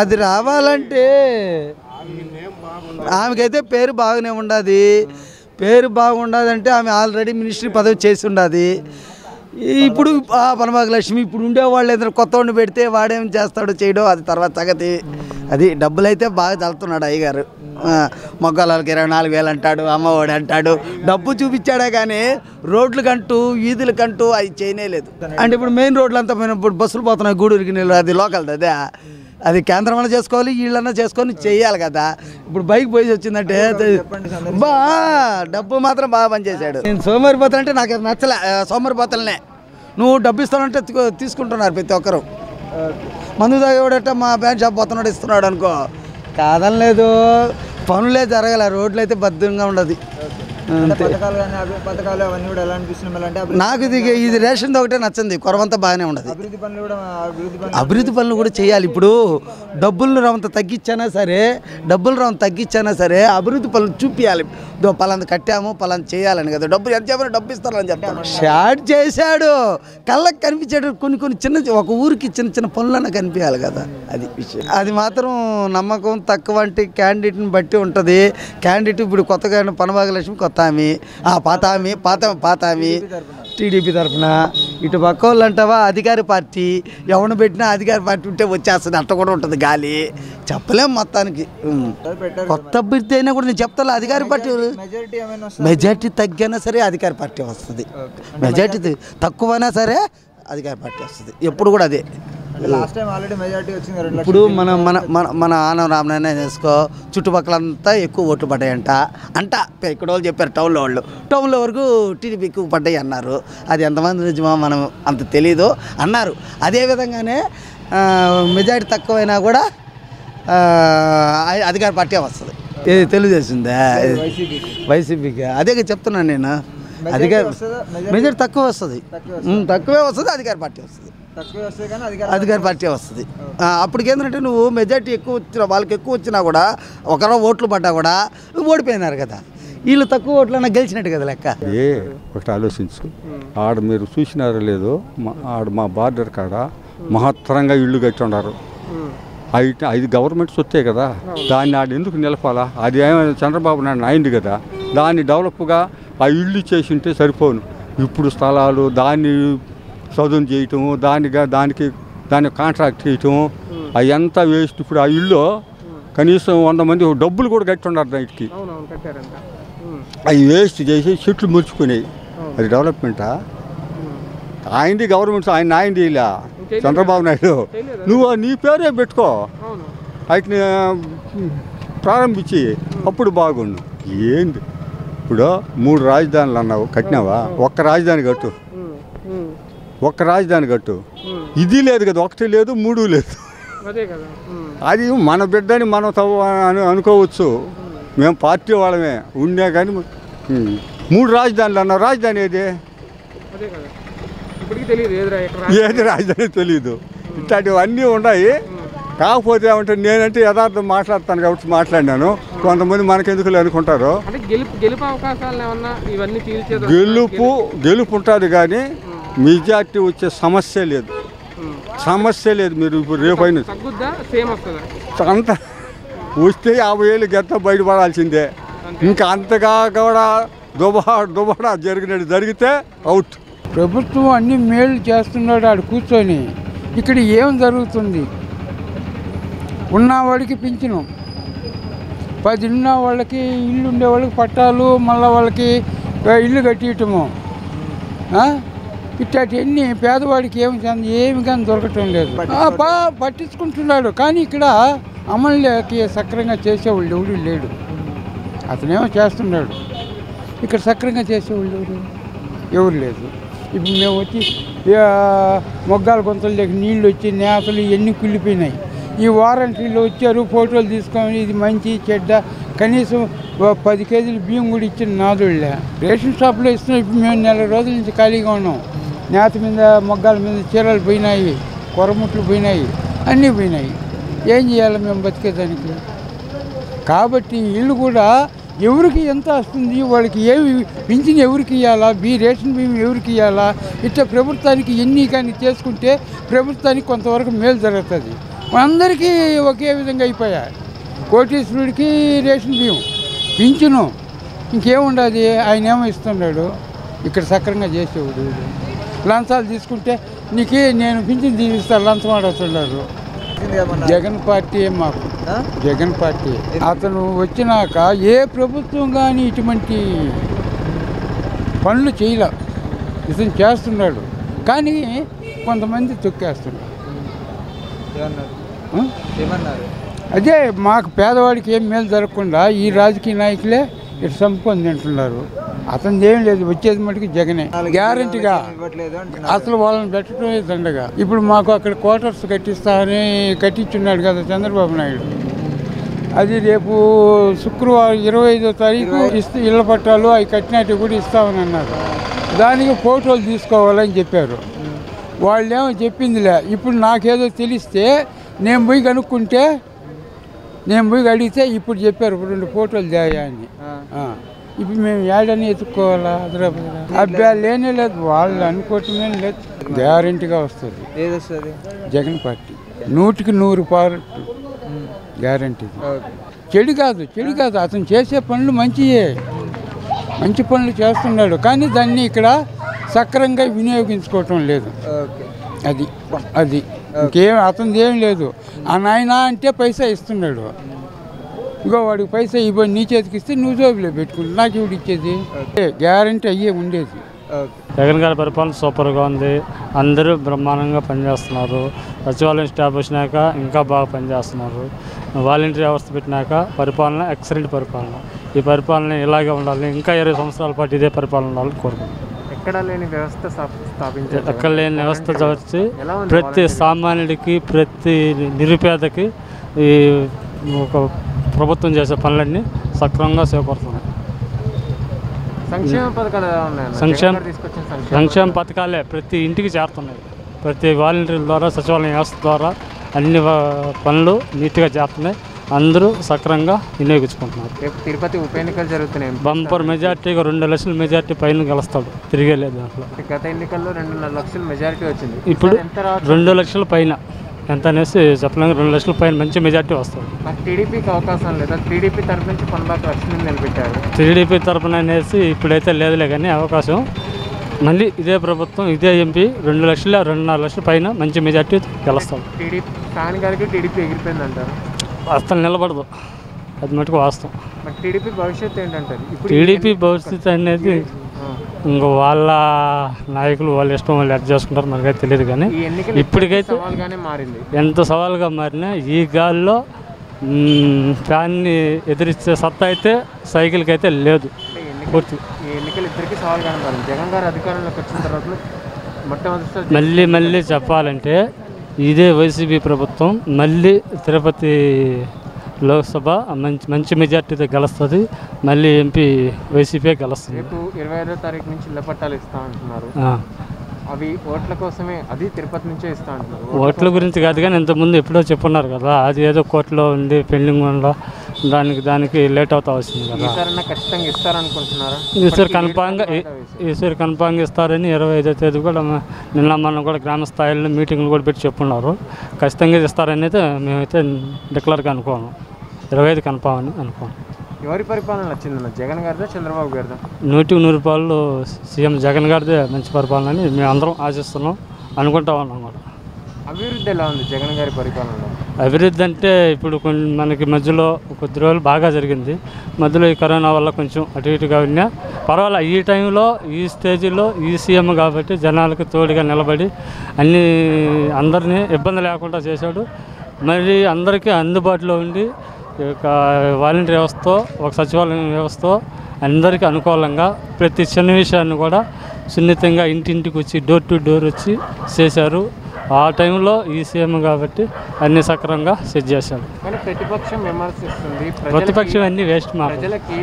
అది రావాలంటే ఆమెకైతే పేరు బాగానే ఉండదు. పేరు బాగుండదంటే ఆమె ఆల్రెడీ మినిస్ట్రీ పదవి చేసి ఉండదు. ఇప్పుడు ఆ పనమాక లక్ష్మి ఇప్పుడు ఉండేవాళ్ళు ఏదైనా కొత్త వాడిని పెడితే వాడేం చేస్తాడో చేయడో అది తర్వాత సంగతి అది డబ్బులు అయితే బాగా చల్లుతున్నాడు అయ్యగారు. మొగ్గలకి ఇరవై నాలుగు వేలు అంటాడు అమ్మఒడి అంటాడు. డబ్బు చూపించాడే కానీ రోడ్లకంటూ వీధులకంటూ అవి చేయనేలేదు అంటే ఇప్పుడు మెయిన్ రోడ్లంతా పోయినప్పుడు ఇప్పుడు బస్సులు పోతున్నాయి గూడూరికి నీళ్ళు అది లోకల్ది అదే. అది కేంద్రం అన్న చేసుకోవాలి వీళ్ళన్నా చేసుకొని చెయ్యాలి కదా. ఇప్పుడు బైక్ పోయి వచ్చిందంటే బా డబ్బు మాత్రం బాగా పనిచేశాడు. నేను సోమరిపోతానంటే నాకు నచ్చలే ఆ, సోమరిపోతలనే నువ్వు డబ్బు ఇస్తానంటే తీసుకుంటున్నారు ప్రతి ఒక్కరు. మందు తాగేవాడట మా బ్యాంక్ షాప్ పోతున్నాడు ఇస్తున్నాడు అనుకో. కాదనలేదు. పనులే జరగాల రోడ్లు అయితే భద్రంగా ఉండదు నాకు ఇది ఇది రేషన్ ఒకటే నచ్చింది. కొరవంతా బాగానే ఉండదు. అభివృద్ధి పనులు కూడా చేయాలి. ఇప్పుడు డబ్బులు రవంత తగ్గించానా సరే డబ్బులు రవంత తగ్గించానా సరే అభివృద్ధి పనులు చూపించాలి పలాంది కట్టాము పలాంది చేయాలని కదా. డబ్బులు ఎంత చెప్పినా డబ్బు ఇస్తారని చెప్తాను షార్ట్ చేశాడు. కళ్ళకి కనిపించాడు కొన్ని కొన్ని చిన్న ఒక ఊరికి చిన్న చిన్న పనులన్నా కనిపించాలి కదా. అది విషయం. అది మాత్రం నమ్మకం తక్కువ అంటే క్యాండిడేట్ని బట్టి ఉంటుంది. క్యాండిడేట్ ఇప్పుడు కొత్తగా పనభాగలక్ష్మి కొత్త ఆమె ఆ పాత ఆమె పాత పాత ఆమె టీడీపీ తరఫున. ఇటు పక్క వాళ్ళు అంటావా అధికార పార్టీ. ఎవరిని పెట్టినా అధికార పార్టీ ఉంటే వచ్చేస్తుంది. అట్ట కూడా ఉంటుంది గాలి. చెప్పలేం మొత్తానికి. కొత్త అభ్యర్థి అయినా కూడా నేను చెప్తాను అధికార పార్టీ మెజార్టీ తగ్గినా సరే అధికార పార్టీ వస్తుంది. మెజార్టీ తక్కువైనా సరే అధికార పార్టీ వస్తుంది. ఎప్పుడు కూడా అదే. లాస్ట్ టైం ఆల్రెడీ మెజారిటీ వచ్చింది రెండు ఇప్పుడు మన మన మన మన ఆనం రామనాయన చేసుకో చుట్టుపక్కలంతా ఎక్కువ ఓట్లు పడ్డాయంట. అంట ఇక్కడ వాళ్ళు చెప్పారు టౌన్లో వాళ్ళు. టౌన్లో వరకు టీడీపీ ఎక్కువ పడ్డాయి అన్నారు. అది ఎంతమంది నిజమో మనం అంత తెలీదు అన్నారు. అదే విధంగానే ఆ, మెజారిటీ తక్కువైనా కూడా అధికార పార్టీ వస్తుంది. ఏది తెలుగుదేశందా. వైసీపీకి అదే చెప్తున్నాను నేను. అధికార వస్తుందా? మెజారిటీ- తక్కువ వస్తుంది. తక్కువే వస్తుంది అధికార పార్టీ వస్తుంది. అధికార అధికార పార్టీ వస్తుంది. అప్పటికి ఏంటంటే నువ్వు మెజార్టీ ఎక్కువ వచ్చిన వాళ్ళకి ఎక్కువ వచ్చినా కూడా ఒకరో ఓట్లు పడ్డా కూడా ఓడిపోయినారు కదా. వీళ్ళు తక్కువ ఓట్లన్నా గెలిచినట్టు కదా లెక్క. ఏ ఒకటి ఆలోచించు. ఆడ మీరు చూసినారో లేదో మా- ఆడ మా బార్డర్ కాడ మహత్తరంగా ఇల్లు కట్టి ఉన్నారు. అయితే అది గవర్నమెంట్ సొత్తే కదా దాన్ని ఆడ ఎందుకు నిలపాలా? అది ఏమైనా చంద్రబాబు నాయుడు అయింది కదా దాన్ని డెవలప్గా ఆ ఇల్లు చేసి ఉంటే సరిపోను. ఇప్పుడు స్థలాలు దాన్ని చదువు చేయటము దానిగా దానికి దాన్ని కాంట్రాక్ట్ చేయటము అవంతా వేస్ట్ ఇప్పుడు ఆ ఇల్లు కనీసం వంద మంది డబ్బులు కూడా కట్టి ఉన్నారు దానికి. అవి వేస్ట్ చేసి చెట్లు మురుచుకునేవి అది డెవలప్మెంటా ఆయనది గవర్నమెంట్ ఆయన ఆయనది ఇలా చంద్రబాబు నాయుడు. నువ్వు నీ పేరే పెట్టుకో. వాటిని ప్రారంభించి అప్పుడు బాగుండు. ఏంది? ఇప్పుడు మూడు రాజధానులు అన్నావు కట్టినావా? ఒక్క రాజధాని కట్టు. ఒక్క రాజధాని కట్టు. ఇది లేదు కదా ఒకటి లేదు మూడు లేదు. అదే కదా. ఉమ్. అది మన బిడ్డని మనం తవ్వ అని అనుకోవచ్చు. మేము పార్టీ వాళ్ళమే. ఉండే కానీ. మూడు రాజధానులు అన్నావు రాజధాని ఏది? ఏది రాజధాని? తెలియదు ఇట్లాంటివన్నీ ఉన్నాయి. కాకపోతే ఏమంటే నేనంటే యథార్థం మాట్లాడతాను కాబట్టి మాట్లాడినాను. కొంతమంది మనకెందుకు అనుకుంటారు. అంటే గెలుపు గెలుపు అవకాశాలు ఏమన్నా ఇవన్నీ తీల్చేది గెలుపు. గెలుపు ఉంటుంది కానీ మెజార్టీ వచ్చే సమస్య లేదు. సమస్య లేదు మీరు ఇప్పుడు రేపైన తగ్గుద్దా? సేమ్ వస్తుందా? అంత వస్తే యాభై ఏళ్ళు గెత్త బయటపడాల్సిందే. ఇంకా అంతగా కూడా దుబా దుబడా జరిగినట్టు జరిగితే అవుట్. ప్రభుత్వం అన్ని మేలు చేస్తున్నాడు ఆడు కూర్చొని. ఇక్కడ ఏం జరుగుతుంది? ఉన్నవాడికి పింఛను. పది ఉన్న వాళ్ళకి ఇల్లు ఉండే వాళ్ళకి పట్టాలు మళ్ళీ వాళ్ళకి ఇల్లు కట్టియటము. ఆ? ఇట్లాంటివన్నీ పేదవాడికి ఏమి చెంద- ఏమి కానీ దొరకటం లేదు. పట్టించుకుంటున్నాడు. కానీ ఇక్కడ అమలుకి సక్రంగా చేసేవాళ్ళు ఎవడు లేడు. అతనేమో చేస్తున్నాడు. ఇక్కడ సక్రంగా చేసేవాళ్ళు ఎవరు? ఎవరు లేదు. ఇప్పుడు మేము వచ్చి మొగ్గాల గుంతల్లోకి నీళ్ళు వచ్చి నేతలు ఇవన్నీ కుళ్ళిపోయినాయి. ఈ వారంటీలు వచ్చారు ఫోటోలు తీసుకొని ఇది మంచి చెడ్డ కనీసం పది కేజీలు బియ్యం కూడా ఇచ్చిన నాదుళ్ళే. రేషన్ షాప్లో ఇస్తున్నాం ఇప్పుడు మేము నెల రోజుల నుంచి ఖాళీగా ఉన్నాం. నేత మీద మొగ్గాల మీద చీరలు పోయినాయి కొరముట్లు పోయినాయి అన్నీ పోయినాయి. ఏం చేయాలి మేము బతికేదానికి? కాబట్టి ఇల్లు కూడా ఎవరికి ఎంత వస్తుంది వాళ్ళకి ఏమి పింఛన్ ఎవరికి ఇవ్వాలా బీ రేషన్ బియ్యం ఎవరికి ఇవ్వాలా ఇట్లా ప్రభుత్వానికి ఎన్ని కానీ చేసుకుంటే ప్రభుత్వానికి కొంతవరకు మేలు జరుగుతుంది. అందరికీ ఒకే విధంగా అయిపోయాయి. కోటీశ్వరుడికి రేషన్ బియ్యం పింఛను ఇంకేముండదు ఆయన ఏమో ఇస్తున్నాడు. ఇక్కడ సక్రంగా చేసేవాడు. లంచాలు తీసుకుంటే నీకే నేను పింఛన్ తీపిస్తాను లంచం ఆడుతున్నారు జగన్ పార్టీ మాకు? జగన్ పార్టీ. అతను వచ్చినాక ఏ ప్రభుత్వం కానీ ఇటువంటి పనులు చేయలే. ఇతను చేస్తున్నాడు. కానీ కొంతమంది తొక్కేస్తున్నారు. అదే మాకు పేదవాడికి ఏం మేలు జరగకుండా ఈ రాజకీయ నాయకులే ఇటు చంపుకొని తింటున్నారు. అతను ఏం లేదు వచ్చేది మటుకు జగనే. గ్యారంటీగా అసలు వాళ్ళని పెట్టడమే దండగా. ఇప్పుడు మాకు అక్కడ క్వార్టర్స్ కట్టిస్తామని కట్టించున్నాడు కదా చంద్రబాబు నాయుడు. అది రేపు శుక్రవారం ఇరవై ఐదో తారీఖు ఇస్తే ఇళ్ళ పట్టాలు అవి కట్టినట్టు కూడా ఇస్తామని అన్నారు. దానికి ఫోటోలు తీసుకోవాలని చెప్పారు. వాళ్ళేమో చెప్పిందిలే. ఇప్పుడు నాకేదో తెలిస్తే నేను పోయి కనుక్కుంటే నేను పోయి అడిగితే ఇప్పుడు చెప్పారు రెండు ఫోటోలు తేయా అని. ఇప్పుడు మేము ఏడని ఎత్తుక్కోవాలా హైదరాబాద్ అబ్బాయి లేనే లేదు వాళ్ళు అనుకోవటమే లేదు. గ్యారంటీగా వస్తుంది. జగన్ పార్టీ. నూటికి నూరు పారు గ్యారంటీ. చెడు కాదు చెడు కాదు అతను చేసే పనులు మంచియే. మంచి పనులు చేస్తున్నాడు కానీ దాన్ని ఇక్కడ సక్రంగా వినియోగించుకోవటం లేదు. అది అది. ఇంకేం అతనిది ఏం లేదు. ఆ నాయన అంటే పైసా ఇస్తున్నాడు. ఇగో వాడికి పైసా ఇవ్వ నీ చేతికి ఇస్తే నువ్వు జోబులో పెట్టుకుంటు నాకు ఇవి ఇచ్చేది? గ్యారంటీ అయ్యే ఉండేది. జగన్ గారి పరిపాలన సూపర్గా ఉంది. అందరూ బ్రహ్మాండంగా పనిచేస్తున్నారు. సచివాలయం స్టాఫ్ వచ్చినాక ఇంకా బాగా పనిచేస్తున్నారు. వాలంటీర్ వ్యవస్థ పెట్టినాక పరిపాలన ఎక్సలెంట్ పరిపాలన. ఈ పరిపాలన ఇలాగే ఉండాలి. ఇంకా ఇరవై సంవత్సరాల పాటు ఇదే పరిపాలన ఉండాలని కోరుకుంటున్నాను. ఎక్కడ లేని వ్యవస్థ స్థాప- స్థాపించారు ఎక్కడ లేని వ్యవస్థ వచ్చి ప్రతి సామాన్యుడికి ప్రతి నిరుపేదకి ఈ ఒక ప్రభుత్వం చేసే పనులన్నీ సక్రమంగా చేపడుతున్నాయి. సంక్షేమ పథకాలు? సంక్షేమ సంక్షేమ పథకాలే. ప్రతి ఇంటికి చేరుతున్నాయి. ప్రతి వాలంటీర్ల ద్వారా సచివాలయం వ్యవస్థ ద్వారా అన్ని పనులు నీట్గా చేరుతున్నాయి. అందరూ సక్రమంగా వినియోగించుకుంటున్నారు. రేపు తిరుపతి ఉప ఎన్నికలు జరుగుతున్నాయి? బంపర్ మెజార్టీగా రెండు లక్షల మెజార్టీ పైన గెలుస్తాడు. తిరిగేలేదు దాంట్లో. గత ఎన్నికల్లో రెండున్నర లక్షల మెజారిటీ వచ్చింది. ఇప్పుడు రెండు లక్షల పైన. ఎంత అనేసి చెప్పలేము. రెండు లక్షల పైన మంచి మెజార్టీ వస్తుంది టీడీపీకి అవకాశం లేదా? టీడీపీ తరఫు నుంచి పనబాక లక్ష్మణ్ నిలబెట్టారు. టీడీపీ తరపున అనేసి ఇప్పుడైతే లేదులే కానీ అవకాశం. మళ్ళీ ఇదే ప్రభుత్వం ఇదే ఎంపీ రెండు లక్షల రెండున్నర లక్షల పైన మంచి మెజార్టీ గెలుస్తాడు. టీడీపీ ఫ్యాన్ గారికి టీడీపీ ఎగిరిపోయింది అంటారు అసలు నిలబడదు. అది మటుకు వాస్తవం. టీడీపీ భవిష్యత్తు ఏంటంటారు? ఇప్పుడు టీడీపీ భవిష్యత్తు అనేది ఇంకో వాళ్ళ నాయకులు వాళ్ళ ఇష్టం వాళ్ళు ఎడ్ చేసుకుంటారు మనకైతే తెలియదు కానీ ఇప్పటికైతే మారింది. ఎంత సవాలుగా మారినా ఈ గాల్లో ఫ్యాన్ని ఎదిరించే సత్తా అయితే సైకిల్కి అయితే లేదు. పూర్తి. ఎన్నికలు ఇద్దరికి సవాల్గానే మారింది. జగన్ గారు అధికారంలోకి వచ్చిన తర్వాత మళ్ళీ మళ్ళీ చెప్పాలంటే ఇదే వైసీపీ ప్రభుత్వం మళ్ళీ తిరుపతి లోక్సభ మంచి మంచి మెజార్టీతో గెలుస్తుంది. మళ్ళీ ఎంపీ వైసీపీ గెలుస్తుంది. రేపు ఇరవై ఐదో తారీఖు నుంచి ఇళ్ళ పట్టాలు ఇస్తా అంటున్నారు. అవి ఓట్ల కోసమే అది తిరుపతి నుంచే ఇస్తా అంటున్నారు. ఓట్ల గురించి కాదు కానీ ఇంతకుముందు ఎప్పుడో చెప్పున్నారు కదా అది ఏదో కోర్టులో ఉంది పెండింగ్ వల్ల దానికి దానికి లేట్ అవుతా వచ్చింది కదా. ఖచ్చితంగా ఇస్తారనుకుంటున్నారా? ఈసారి కన్ఫామ్గా ఈసారి కన్ఫామ్గా ఇస్తారని ఇరవై ఐదో తేదీ కూడా నిన్న మొన్న కూడా గ్రామ స్థాయిలో మీటింగ్లు కూడా పెట్టి చెప్పున్నారు. ఖచ్చితంగా ఇస్తారని అయితే మేమైతే డిక్లర్గా అనుకోను. ఇరవై ఐదు కన్ఫామ్ అని అనుకోను. ఎవరి పరిపాలన వచ్చిందన్న జగన్ గారిదా చంద్రబాబు గారిదా? నూటికి నూరు రూపాయలు సీఎం జగన్ గారిదే మంచి పరిపాలన అని మేము అందరం ఆశిస్తున్నాం అనుకుంటా ఉన్నాం కూడా. అభివృద్ధి ఎలా ఉంది జగన్ గారి పరిపాలనలో? అభివృద్ధి అంటే ఇప్పుడు కొన్ని మనకి మధ్యలో కొద్ది రోజులు బాగా జరిగింది. మధ్యలో ఈ కరోనా వల్ల కొంచెం అటు ఇటుగా ఉన్నా పర్వాలే ఈ టైంలో ఈ స్టేజీలో ఈ సీఎం కాబట్టి జనాలకు తోడుగా నిలబడి అన్ని అందరినీ ఇబ్బంది లేకుండా చేశాడు. మరి అందరికీ అందుబాటులో ఉండి ఒక వాలంటీర్ వ్యవస్థ ఒక సచివాలయం వ్యవస్థ అందరికీ అనుకూలంగా ప్రతి చిన్న విషయాన్ని కూడా సున్నితంగా ఇంటింటికి వచ్చి డోర్ టు డోర్ వచ్చి చేశారు. ఆ టైంలో ఈ సీఎం కాబట్టి అన్ని సక్రమంగా సెట్ చేశాడు ప్రతిపక్షం విమర్శిస్తుంది. ప్రతిపక్షం అన్ని వేస్ట్ ప్రజలకి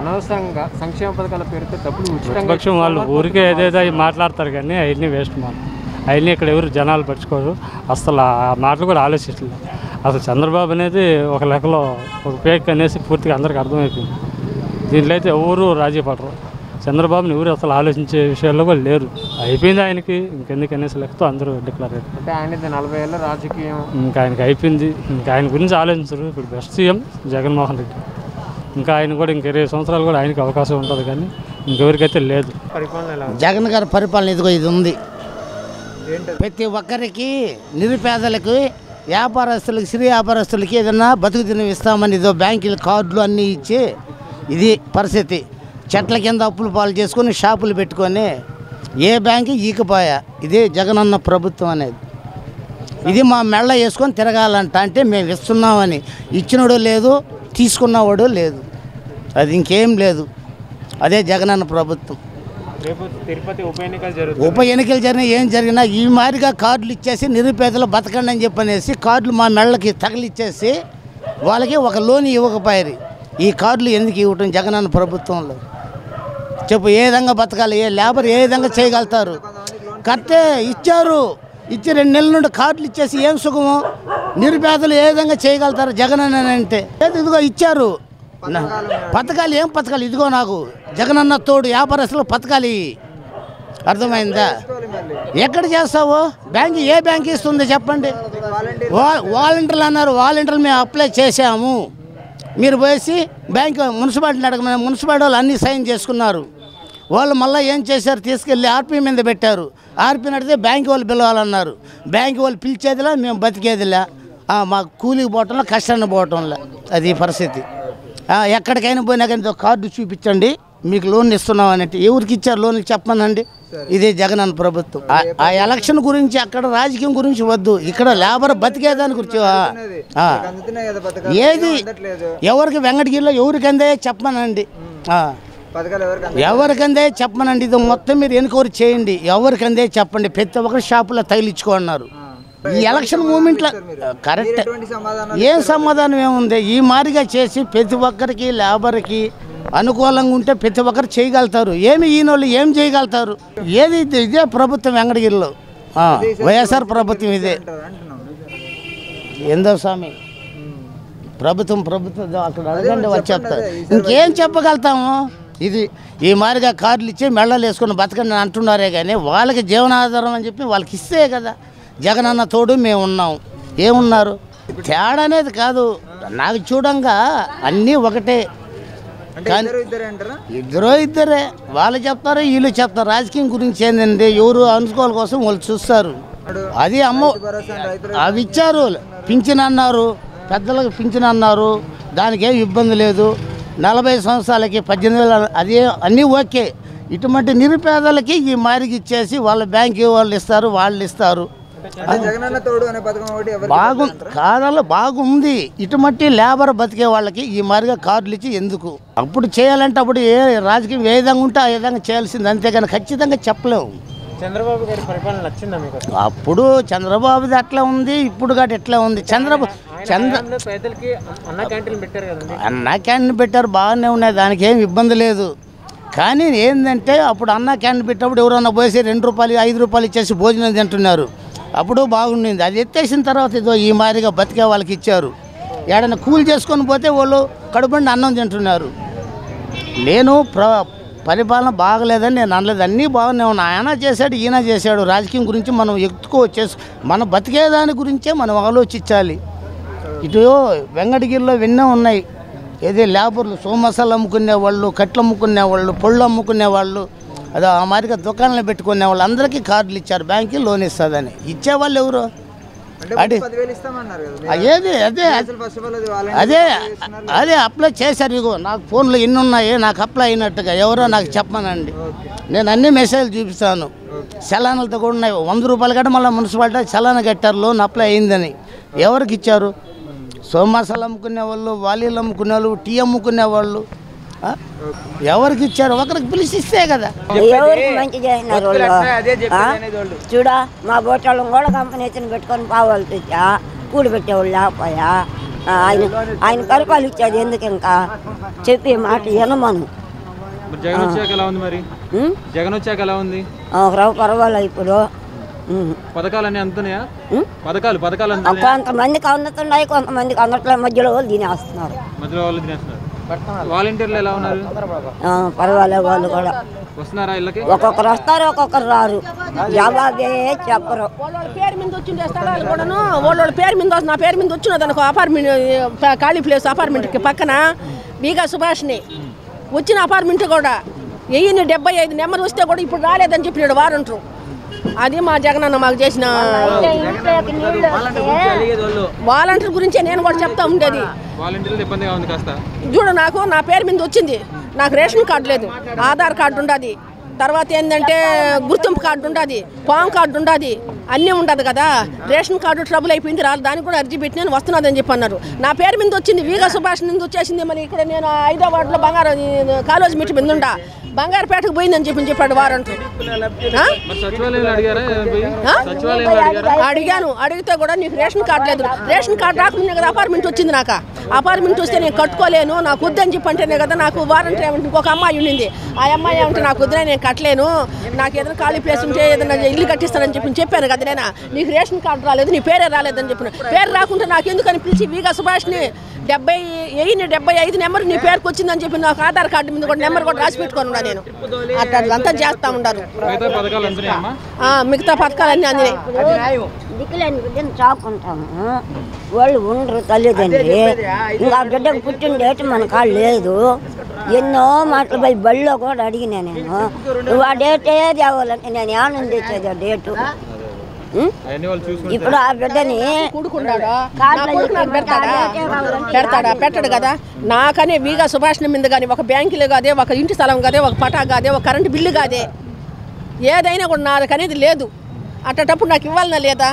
అనవసరంగా సంక్షేమ పథకాల పేరుతో డబ్బులు ప్రతిపక్షం వాళ్ళు. ఊరికే ఏదేదో మాట్లాడతారు కానీ అవన్నీ వేస్ట్ మాట అవన్నీ ఇక్కడ ఎవరు జనాలు పట్టుకోరు అసలు ఆ మాటలు కూడా ఆలోచించలేదు అసలు చంద్రబాబు అనేది ఒక లెక్కలో ఒక పేక్ అనేసి పూర్తిగా అందరికీ అర్థమైపోయింది. దీంట్లో అయితే ఎవరు రాజీ పడరు. చంద్రబాబుని ఎవరు అసలు ఆలోచించే విషయాల్లో కూడా లేరు. అయిపోయింది ఆయనకి ఇంకెందుకు అనేసి లెక్కతో అందరూ డిక్లేర్ అయ్యారు అంటే ఆయనది నలభై ఏళ్ళ రాజకీయం. ఇంకా ఆయనకి అయిపోయింది. ఇంకా ఆయన గురించి ఆలోచించరు. ఇప్పుడు బెస్ట్ సీఎం జగన్మోహన్ రెడ్డి. ఇంకా ఆయన కూడా ఇంక ఇరవై సంవత్సరాలు కూడా ఆయనకి అవకాశం ఉంటుంది కానీ ఇంకెవరికైతే లేదు. పరిపాలన ఎలా ఉంది? జగన్ గారి పరిపాలన ఇదిగో ఇది ఉంది. ప్రతి ఒక్కరికి నిరుపేదలకు వ్యాపారస్తులకి సిరి వ్యాపారస్తులకి ఏదన్నా బతుకు దినం ఇస్తామని ఇదో బ్యాంకులు కార్డులు అన్నీ ఇచ్చి ఇది పరిస్థితి. చెట్ల కింద అప్పులు పాలు చేసుకొని షాపులు పెట్టుకొని ఏ బ్యాంకు ఈకపోయా. ఇది జగనన్న ప్రభుత్వం అనేది. ఇది మా మెళ్ళ వేసుకొని తిరగాలంట అంటే మేము ఇస్తున్నామని. ఇచ్చినోడు లేదు తీసుకున్నవాడు లేదు. అది ఇంకేం లేదు. అదే జగనన్న ప్రభుత్వం. రేపు తిరుపతి ఉప ఎన్నికలు ఉప ఎన్నికలు జరిగినా ఏం జరిగినా ఈ మాదిరిగా కార్డులు ఇచ్చేసి నిరుపేదలు బతకండి అని చెప్పనేసి కార్డులు మా మెళ్ళకి తగిలిచ్చేసి వాళ్ళకి ఒక లోన్ ఇవ్వకపోయారు. ఈ కార్డులు ఎందుకు ఇవ్వటం జగనన్న ప్రభుత్వంలో? చెప్పు ఏ విధంగా బతకాలి? ఏ లేబర్ ఏ విధంగా చేయగలుగుతారు? కరెక్టే ఇచ్చారు. ఇచ్చి రెండు నెలల నుండి కార్డులు ఇచ్చేసి ఏం సుఖము? నిరుపేదలు ఏ విధంగా చేయగలుగుతారు? జగన్ అని అంటే. ఏది ఇదిగో ఇచ్చారు. నా- పథకాలు ఏం పథకాలు? ఇదిగో నాకు జగనన్న తోడు వ్యాపారస్తులు పథకాలు అర్థమైందా? ఎక్కడ చేస్తావు? బ్యాంక్ ఏ బ్యాంక్ ఇస్తుంది చెప్పండి? వాలంటీర్లు అన్నారు. వాలంటీర్లు మేము అప్లై చేసాము మీరు పోసి బ్యాంక్ మున్సిపాలిటీని అడగమని మున్సిపాలిటీ వాళ్ళు అన్ని సైన్ చేసుకున్నారు. వాళ్ళు మళ్ళీ ఏం చేశారు? తీసుకెళ్ళి ఆర్పీ మీద పెట్టారు. ఆర్పీ అడిగితే బ్యాంక్ వాళ్ళు పిలవాలన్నారు. బ్యాంక్ వాళ్ళు పిలిచేదిలా మేము బతికేదిలా. మాకు కూలికి పోవటంలో కష్టాన్ని పోవటంలో. అది పరిస్థితి. ఎక్కడికైనా పోయినా కానీ కార్డు చూపించండి. మీకు లోన్ ఇస్తున్నాం అన్నట్టు. ఎవరికి ఇచ్చారు లోన్? చెప్పమనండి. ఇదే జగనన్న ప్రభుత్వం. ఆ- ఎలక్షన్ గురించి అక్కడ రాజకీయం గురించి వద్దు. ఇక్కడ లేబర్ బతికేదాని గురించి ఏది? ఎవరికి వెంకటగిరిలో ఎవరికి అందే చెప్పమనండి. ఆ. పథకాలు ఎవరికి ఎవరికి అందే చెప్పమనండి. ఇది మొత్తం మీరు ఎన్క్వైరీ చేయండి. ఎవరికి అందే చెప్పండి. ప్రతి ఒక్కరు షాపులో తగిలించుకో అన్నారు ఈ ఎలక్షన్ మూమెంట్లో కరెక్ట్ ఏం సమాధానం ఏముంది? ఈ మాదిరిగా చేసి ప్రతి ఒక్కరికి లేబర్కి అనుకూలంగా ఉంటే ప్రతి ఒక్కరు చేయగలుగుతారు. ఏమి ఈయన వాళ్ళు ఏం చేయగలుగుతారు? ఏది ఇది- ప్రభుత్వం వెంకటగిరిలో. ఆ, వైఎస్ఆర్ ప్రభుత్వం ఇదే. ఏందో స్వామి? ప్రభుత్వం ప్రభుత్వం అక్కడ అడగండి వచ్చి చెప్తారు ఇంకేం చెప్పగలుగుతాము? ఇది ఈ మాదిరిగా కార్డులు ఇచ్చి మెళ్ళలు వేసుకుని బతకండి అని అంటున్నారే కానీ వాళ్ళకి జీవనాధారం అని చెప్పి వాళ్ళకి ఇస్తే కదా. జగనన్న తోడు మేము ఉన్నాం. ఏమున్నారు? తేడా అనేది కాదు. నాకు చూడంగా అన్నీ ఒకటే. కానీ ఇద్దరే ఇద్దరు ఇద్దరే వాళ్ళు చెప్తారు వీళ్ళు చెప్తారు. రాజకీయం గురించి ఏంటంటే ఎవరు అనుకోవాలి కోసం వాళ్ళు చూస్తారు. అది అమ్మ అవి ఇచ్చారు. పింఛన్ అన్నారు. పెద్దలకు పింఛన్ అన్నారు. దానికి ఏం ఇబ్బంది లేదు. నలభై సంవత్సరాలకి పద్దెనిమిది వేల అదే అన్నీ ఓకే. ఇటువంటి నిరుపేదలకి ఈ మారికి ఇచ్చేసి వాళ్ళ బ్యాంక్ వాళ్ళు ఇస్తారు వాళ్ళు ఇస్తారు. బాగు కాదాలో బాగుంది. ఇటువంటి లేబర్ బతికే వాళ్ళకి ఈ మాదిరిగా కార్డులు ఇచ్చి ఎందుకు? అప్పుడు చేయాలంటే అప్పుడు ఏ రాజకీయం ఏ విధంగా ఉంటే ఆ విధంగా చేయాల్సింది. అంతేగాని ఖచ్చితంగా చెప్పలేము. చంద్రబాబు గారి పరిపాలన నచ్చిందా మీకు? అప్పుడు చంద్రబాబుది అట్లా ఉంది ఇప్పుడు గట్ ఎట్లా ఉంది? చంద్రబాబు చంద్ర పేదలకి అన్న క్యాంటీన్లు పెట్టారు కదండి. అన్న క్యాంటీన్ పెట్టారు బాగానే ఉన్నాయి దానికి ఏం ఇబ్బంది లేదు. కానీ ఏంటంటే అప్పుడు అన్న క్యాంటీన్ పెట్టినప్పుడు ఎవరన్నా పోసి రెండు రూపాయలు ఐదు రూపాయలు ఇచ్చేసి భోజనం తింటున్నారు. అప్పుడు బాగుండింది. అది ఎత్తేసిన తర్వాత ఇదో ఈ మాదిరిగా బతికే వాళ్ళకి ఇచ్చారు. ఏడన్నా కూలి చేసుకొని పోతే వాళ్ళు కడుపుండి అన్నం తింటున్నారు. నేను ప్ర పరిపాలన బాగలేదని నేను అనలేదు. అన్నీ బాగానే ఉన్నాయి ఆయన చేశాడు ఈయన చేశాడు. రాజకీయం గురించి మనం ఎక్కువ చేసు మన బతికేదాని గురించే మనం ఆలోచించాలి. ఇటు వెంకటగిరిలో విన్నే ఉన్నాయి. ఏది లేబర్లు సోమసాలు అమ్ముకునే వాళ్ళు కట్లు అమ్ముకునే వాళ్ళు పళ్ళు అమ్ముకునే వాళ్ళు అదో ఆ మాదిరిగా దుకాణాలు పెట్టుకునే వాళ్ళు అందరికీ కార్డులు ఇచ్చారు. బ్యాంకులు లోన్ ఇస్తుందని. ఇచ్చేవాళ్ళు ఎవరు? అంటే ఏది? అదే. అది అప్లై చేశారు ఇగో నాకు ఫోన్లో ఎన్ని ఉన్నాయి నాకు అప్లై అయినట్టుగా. ఎవరో నాకు చెప్పమనండి. నేను అన్ని మెసేజ్లు చూపిస్తాను. చలానాలతో కూడా ఉన్నాయి. వంద రూపాయలు కట్ట మళ్ళీ మున్సిపాలిటీ చలానా కట్టారు లోన్ అప్లై అయిందని. ఎవరికి ఇచ్చారు? సోమాసాలు అమ్ముకునే వాళ్ళు వాలీలు అమ్ముకునే వాళ్ళు టీ అమ్ముకునే వాళ్ళు? ఎవరికి ఇచ్చారు ఒకరికి పిలిచి ఇస్తే కదా ఎవరికి మంచి చేసినారు? చూడా మా బోటాళ్ళం కూడా కంపెనీ ఎత్తున పెట్టుకొని పావాలు తెచ్చా కూడి పెట్టేవాళ్ళు లేకపోయా? ఆయన ఆయన కరపాలు ఇచ్చేది ఎందుకు ఇంకా? చెప్పి మాట వినమను. జగన్ వచ్చాక ఎలా ఉంది మరి? ఉం? జగన్ వచ్చాక ఎలా ఉంది? ఆ, రావు పర్వాలే ఇప్పుడు. ఉం. పథకాలన్నీ అందుతున్నాయా? పథకాలు కొంతమందికి అందుతున్నాయి కొంతమందికి అందట్లే మధ్యలో వాళ్ళు తినేస్తున్నారు. మధ్యలో వాళ్ళు తినేస్తున్నారు. వాలంటీర్లు ఎలా ఉన్నారు? ఆ, పర్వాలే వాళ్ళు కూడా. వస్తున్నారా ఇళ్ళకి? ఒక్కొక్కరు వస్తారు ఒక్కొక్కరు రారు. జవాబే చెప్పరు. పేరు మీద వచ్చిండే స్థలాలు కూడాను వాళ్ళ పేరు మీద నా పేరు మీద వచ్చినది అనుకో అపార్ట్మెంట్ ఖాళీ ప్లేస్ అపార్ట్మెంట్కి పక్కన బీగా సుభాష్ని. వచ్చిన అపార్ట్మెంట్ కూడా వెయ్యిని డెబ్బై ఐదు నెంబర్ వస్తే కూడా ఇప్పుడు రాలేదని చెప్పినాడు వారంటారు. అది మా జగనన్న మాకు చేసిన వాలంటీర్ గురించే నేను కూడా చెప్తా ఉండేది. చూడు నాకు నా పేరు మీద వచ్చింది. నాకు రేషన్ కార్డు లేదు ఆధార్ కార్డు ఉండదు. తర్వాత ఏంటంటే గుర్తింపు కార్డు ఉండదు పాన్ కార్డు ఉండదు అన్నీ ఉండదు కదా. రేషన్ కార్డు ట్రబుల్ అయిపోయింది రాదు. దానికి కూడా అర్జీ పెట్టి నేను వస్తున్నదని చెప్పి అన్నారు. నా పేరు మీద వచ్చింది వీగా సుభాష్ మీద వచ్చేసింది మరి ఇక్కడ నేను ఐదో వార్డులో బంగారు కాలేజ్ మిట్టి మీద ఉండా. బంగారుపేటకు పోయిందని చెప్పి చెప్పాడు వారంటూ. అడిగాను. అడిగితే కూడా నీకు రేషన్ కార్డు లేదు. రేషన్ కార్డు రాకముందే కదా అపార్ట్మెంట్ వచ్చింది నాకు. అపార్ట్మెంట్ వస్తే నేను కట్టుకోలేను నాకు వద్దని చెప్పి అంటేనే కదా నాకు వారంటీ ఏమంటే ఇంకొక అమ్మాయి ఉండింది. ఆ అమ్మాయి ఏమంటే నాకు వద్దునే నేను కట్టలేను. నాకు ఏదైనా ఖాళీ ప్లేస్ ఉంటే ఏదైనా ఇల్లు కట్టిస్తానని చెప్పి చెప్పాను కదా నేను? నీకు రేషన్ కార్డు రాలేదు నీ పేరే రాలేదని చెప్పిన. పేరు రాకుంటే నాకు ఎందుకని పిలిచి వీగా సుభాష్ని డెబ్బై వెయ్యి డెబ్బై ఐదు నెంబర్ నీ పేరుకి వచ్చిందని చెప్పి నాకు ఆధార్ కార్డు మీద కూడా నెంబర్ కూడా రాసి పెట్టుకొని ఉన్నా నేను. అట్లా అంతా చేస్తా ఉండారు మిగతా పథకాలన్నీ అందినాయి. దిక్కులేని బిడ్డను చాపుకుంటాము వాళ్ళు ఉండరు తల్లిదండ్రి. ఇంకా ఆ బిడ్డకు పుట్టిన డేట్ మన కాళ్ళు లేదు. ఎన్నో మాటలు పోయి బళ్ళో కూడా అడిగినా నేను. నువ్వు ఆ డేట్ ఏది అవ్వాలంటే నేను ఆనందం తెచ్చేది ఆ డేటు? ఇప్పుడు ఆ బిడ్డని పెడతాడా? పెడతాడా? పెట్టడు కదా? నాకనే వీగా సుభాషణ మీద కానీ ఒక బ్యాంకులు కాదే ఒక ఇంటి స్థలం కాదే ఒక పటా కాదే ఒక కరెంటు బిల్లు కాదే. ఏదైనా కూడా నాకు అనేది లేదు. అట్టటప్పుడు నాకు ఇవ్వాలనా లేదా?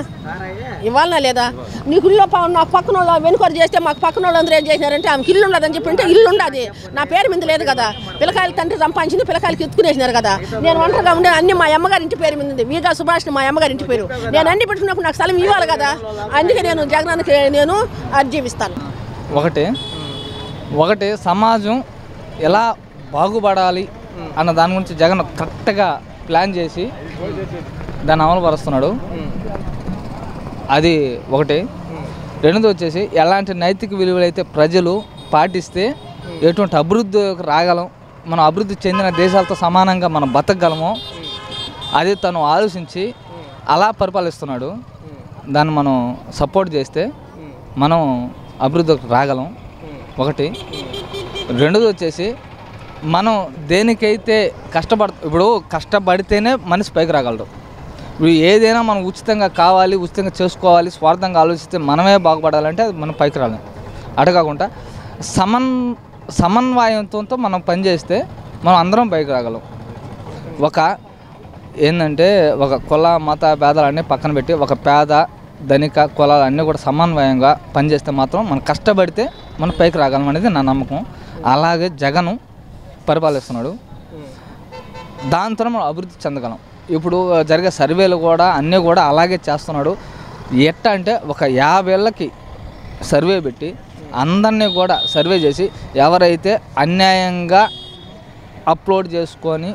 ఇవ్వాలనా లేదా? నీకు ఇల్లు నాకు పక్కన వాళ్ళు వెనుకొరు చేస్తే మాకు పక్కన వాళ్ళందరూ ఏం చేసినారంటే ఆమెకి ఇల్లు ఉండదని చెప్పి అంటే ఇల్లు ఉండదు. నా పేరు మీద లేదు కదా. పిల్లకాయల తండ్రి సంపాదించింది పిల్లకాయలకి ఎత్తుకునేసినారు కదా. నేను ఒంటరిగా ఉండే అన్ని మా అమ్మగారి ఇంటి పేరు మీద ఉంది. వీగా సుభాష్ మా అమ్మగారి ఇంటి పేరు. నేను అన్ని పెట్టుకున్నప్పుడు నాకు స్థలం ఇవ్వాలి కదా. అందుకే నేను జగనానికి నేను అర్జీవిస్తాను ఒకటి. ఒకటి సమాజం ఎలా బాగుపడాలి అన్న దాని గురించి జగన్ కరెక్ట్గా ప్లాన్ చేసి దాన్ని అమలు పరుస్తున్నాడు. అది ఒకటి. రెండోది వచ్చేసి ఎలాంటి నైతిక విలువలు అయితే ప్రజలు పాటిస్తే ఎటువంటి అభివృద్ధి రాగలం మనం అభివృద్ధి చెందిన దేశాలతో సమానంగా మనం బతకగలము అది తను ఆలోచించి అలా పరిపాలిస్తున్నాడు. దాన్ని మనం సపోర్ట్ చేస్తే మనం అభివృద్ధికి రాగలం. ఒకటి. రెండోది వచ్చేసి మనం దేనికైతే కష్టపడ ఇప్పుడు కష్టపడితేనే మనిషి పైకి రాగలడు. ఏదైనా మనం ఉచితంగా కావాలి ఉచితంగా చేసుకోవాలి స్వార్థంగా ఆలోచిస్తే మనమే బాగుపడాలంటే అది మనం పైకి రాలేం అడగకుండా సమన్ సమన్వయంతో మనం పనిచేస్తే మనం అందరం పైకి రాగలం ఒక ఏంటంటే ఒక కుల మత భేదాలన్నీ పక్కన పెట్టి ఒక పేద ధనిక కులాలు అన్నీ కూడా సమన్వయంగా పనిచేస్తే మాత్రం మనం కష్టపడితే మనం పైకి రాగలం అనేది నా నమ్మకం. అలాగే జగను పరిపాలిస్తున్నాడు. దాంతో మనం అభివృద్ధి చెందగలం. ఇప్పుడు జరిగే సర్వేలు కూడా అన్నీ కూడా అలాగే చేస్తున్నాడు. ఎట్ట అంటే ఒక యాభేళ్ళకి సర్వే పెట్టి అందరినీ కూడా సర్వే చేసి ఎవరైతే అన్యాయంగా అప్లోడ్ చేసుకొని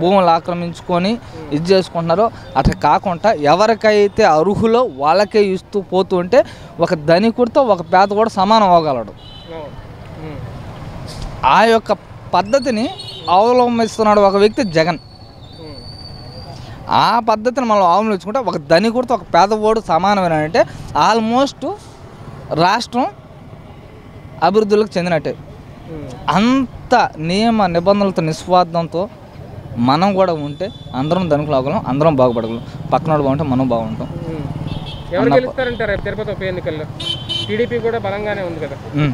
భూములు ఆక్రమించుకొని. ఇది చేసుకుంటున్నారో అట్లా కాకుండా ఎవరికైతే అర్హులో వాళ్ళకే ఇస్తూ పోతూ ఉంటే ఒక ధనికుడితో ఒక పేద కూడా సమానం అవ్వగలడు. ఆ యొక్క పద్ధతిని అవలంబిస్తున్నాడు ఒక వ్యక్తి జగన్. ఆ పద్ధతిని మనం అవలంబించుకుంటే ఒక ధనికుడితో ఒక పేదవాడు సమానమైన అంటే ఆల్మోస్ట్ రాష్ట్రం అభివృద్ధిలోకి చెందినట్టే. అంత నియమ నిబంధనలతో నిస్వార్థంతో మనం కూడా ఉంటే అందరం ధనికులు అవ్వగలం అందరం బాగుపడగలం. పక్కన బాగుంటే మనం బాగుంటాం. ఎవరు అన్న- గెలుస్తారంటారు? రేపు తిరుపతి ఉప ఎన్నికల్లో? టీడీపీ కూడా బలంగానే ఉంది కదా.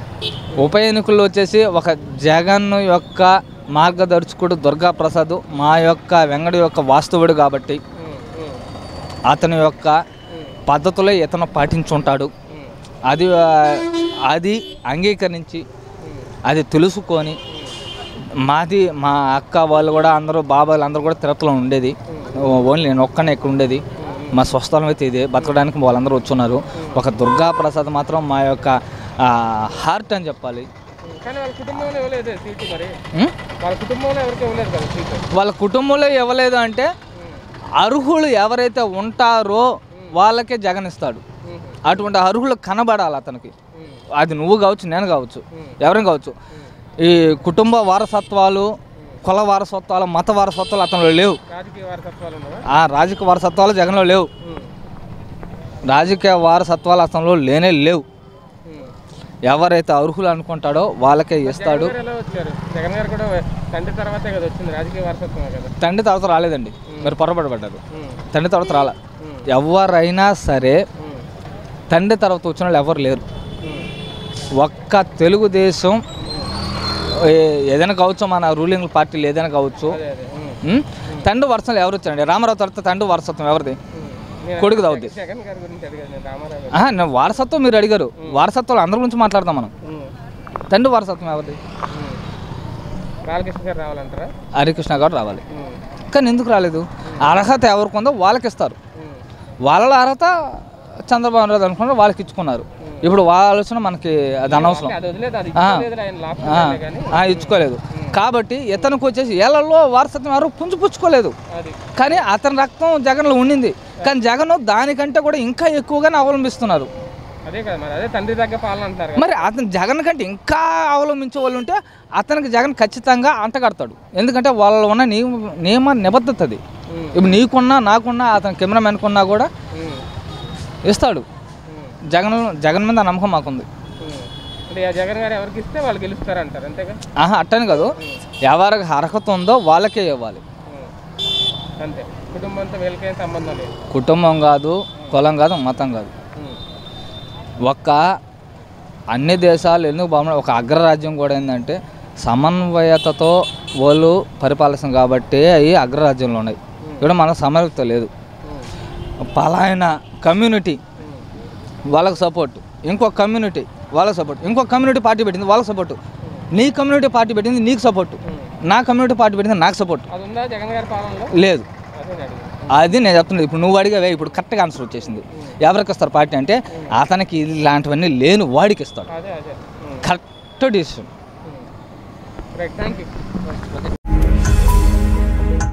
ఉప ఎన్నికల్లో వచ్చేసి ఒక జగన్ యొక్క మార్గదర్శకుడు దుర్గా ప్రసాద్ మా యొక్క వెంగడి యొక్క వాస్తవుడు కాబట్టి అతని యొక్క పద్ధతులే ఇతను పాటించుంటాడు. అది అది అంగీకరించి అది తెలుసుకొని మాది మా అక్క వాళ్ళు కూడా అందరూ బాబాలు అందరూ కూడా తిరుపతిలో ఉండేది. ఓన్లీ నేను ఒక్కనే ఇక్కడ ఉండేది. మా స్వస్థలం అయితే ఇదే. బతకడానికి వాళ్ళందరూ వచ్చున్నారు. ఒక దుర్గా ప్రసాద్ మాత్రం మా యొక్క హార్ట్ అని చెప్పాలి. వాళ్ళ కుటుంబంలో ఇవ్వలేదు అంటే అర్హులు ఎవరైతే ఉంటారో వాళ్ళకే జగన్ ఇస్తాడు. అటువంటి అర్హులు కనబడాలి అతనికి. అది నువ్వు కావచ్చు నేను కావచ్చు ఎవరైనా కావచ్చు. ఈ కుటుంబ వారసత్వాలు కుల వారసత్వాలు మత వారసత్వాలు అతనిలో లేవు. రాజకీయ వారసత్వాలు ఉన్నవా? ఆ రాజకీయ వారసత్వాలు జగన్లో లేవు. రాజకీయ వారసత్వాలు అతనిలో లేనే లేవు. ఎవరైతే అర్హులు అనుకుంటాడో వాళ్ళకే ఇస్తాడు. జగన్ గారు కూడా తండ్రి తర్వాతే కదా వచ్చింది రాజకీయ వారసత్వమే కదా. తండ్రి తర్వాత రాలేదండి. మరి పొరపాటు పడ్డారు తండ్రి తర్వాత రాలే. ఎవరైనా సరే తండ్రి తర్వాత వచ్చిన వాళ్ళు ఎవరు లేరు. ఒక్క తెలుగుదేశం ఏదైనా కావచ్చు మన రూలింగ్ పార్టీలు ఏదైనా కావచ్చు? తండ్రి వర్షాలు ఎవరు వచ్చారండి? రామారావు తర్వాత తండ్రి వారసత్వం ఎవరిది? కొడుకు నేను వారసత్వం మీరు అడిగారు. వారసత్వం అందరి గురించి మాట్లాడదాం మనం. తండ్రి వారసత్వం ఎవరిది? బాలకృష్ణ గారు రావాలంటారా? హరికృష్ణ గారు రావాలి. కానీ ఎందుకు రాలేదు? అర్హత ఎవరికి ఉందో వాళ్ళకి ఇస్తారు. వాళ్ళ అర్హత చంద్రబాబు నాయుడు అనుకున్నారు వాళ్ళకి ఇచ్చుకున్నారు. ఇప్పుడు వాళ్ళ ఆలోచన మనకి అది అనవసరం. ఇచ్చుకోలేదు. కాబట్టి ఇతనికి వచ్చేసి ఏళ్ళలో వారసత్వం ఎవరు పుంజుపుచ్చుకోలేదు. కానీ అతని రక్తం జగన్లో ఉండింది. కానీ జగన్ దానికంటే కూడా ఇంకా ఎక్కువగానే అవలంబిస్తున్నారు. మరి అతను జగన్ కంటే ఇంకా అవలంబించే వాళ్ళు ఉంటే అతనికి జగన్ ఖచ్చితంగా అంటగడతాడు. ఎందుకంటే వాళ్ళ ఉన్న నియమ నియమ నిబద్ధత అది. ఇప్పుడు నీకున్నా నాకున్నా అతని కెమెరామెన్కున్నా కూడా ఇస్తాడు. జగన్ జగన్ మీద నమ్మకం మాకుంది. అంటే ఆ జగన్ గారు ఎవరికి ఇస్తే వాళ్ళు గెలుస్తారు అంటారు అంతేగా? ఆహా అట్టని కాదు. ఎవరికి అర్హత ఉందో వాళ్ళకే ఇవ్వాలి. అంతే. కుటుంబంతో వీళ్ళకేం సంబంధం లేదు. కుటుంబం కాదు కులం కాదు మతం కాదు. ఒక్క అన్ని దేశాలు ఎందుకు బాగున్నాయి? ఒక అగ్రరాజ్యం కూడా ఏంటంటే సమన్వయతతో వాళ్ళు పరిపాలిస్తాం కాబట్టి అవి అగ్రరాజ్యంలో ఉన్నాయి. ఇక్కడ మన సమన్వయత లేదు. పలాయన కమ్యూనిటీ వాళ్ళకి సపోర్ట్ ఇంకొక కమ్యూనిటీ వాళ్ళకి సపోర్ట్ ఇంకొక కమ్యూనిటీ పార్టీ పెట్టింది వాళ్ళకి సపోర్ట్ నీ కమ్యూనిటీ పార్టీ పెట్టింది నీకు సపోర్ట్ నా కమ్యూనిటీ పార్టీ పెట్టింది నాకు సపోర్ట్ లేదు. అదే నేను అడిగాను. అది నేను చెప్తున్నది ఇప్పుడు నువ్వు అడిగావే ఇప్పుడు కరెక్ట్గా ఆన్సర్ వచ్చేసింది. ఎవరికి ఇస్తారు పార్టీ అంటే అతనికి ఇలాంటివన్నీ లేని వాడికి ఇస్తాడు. Correct decision thank you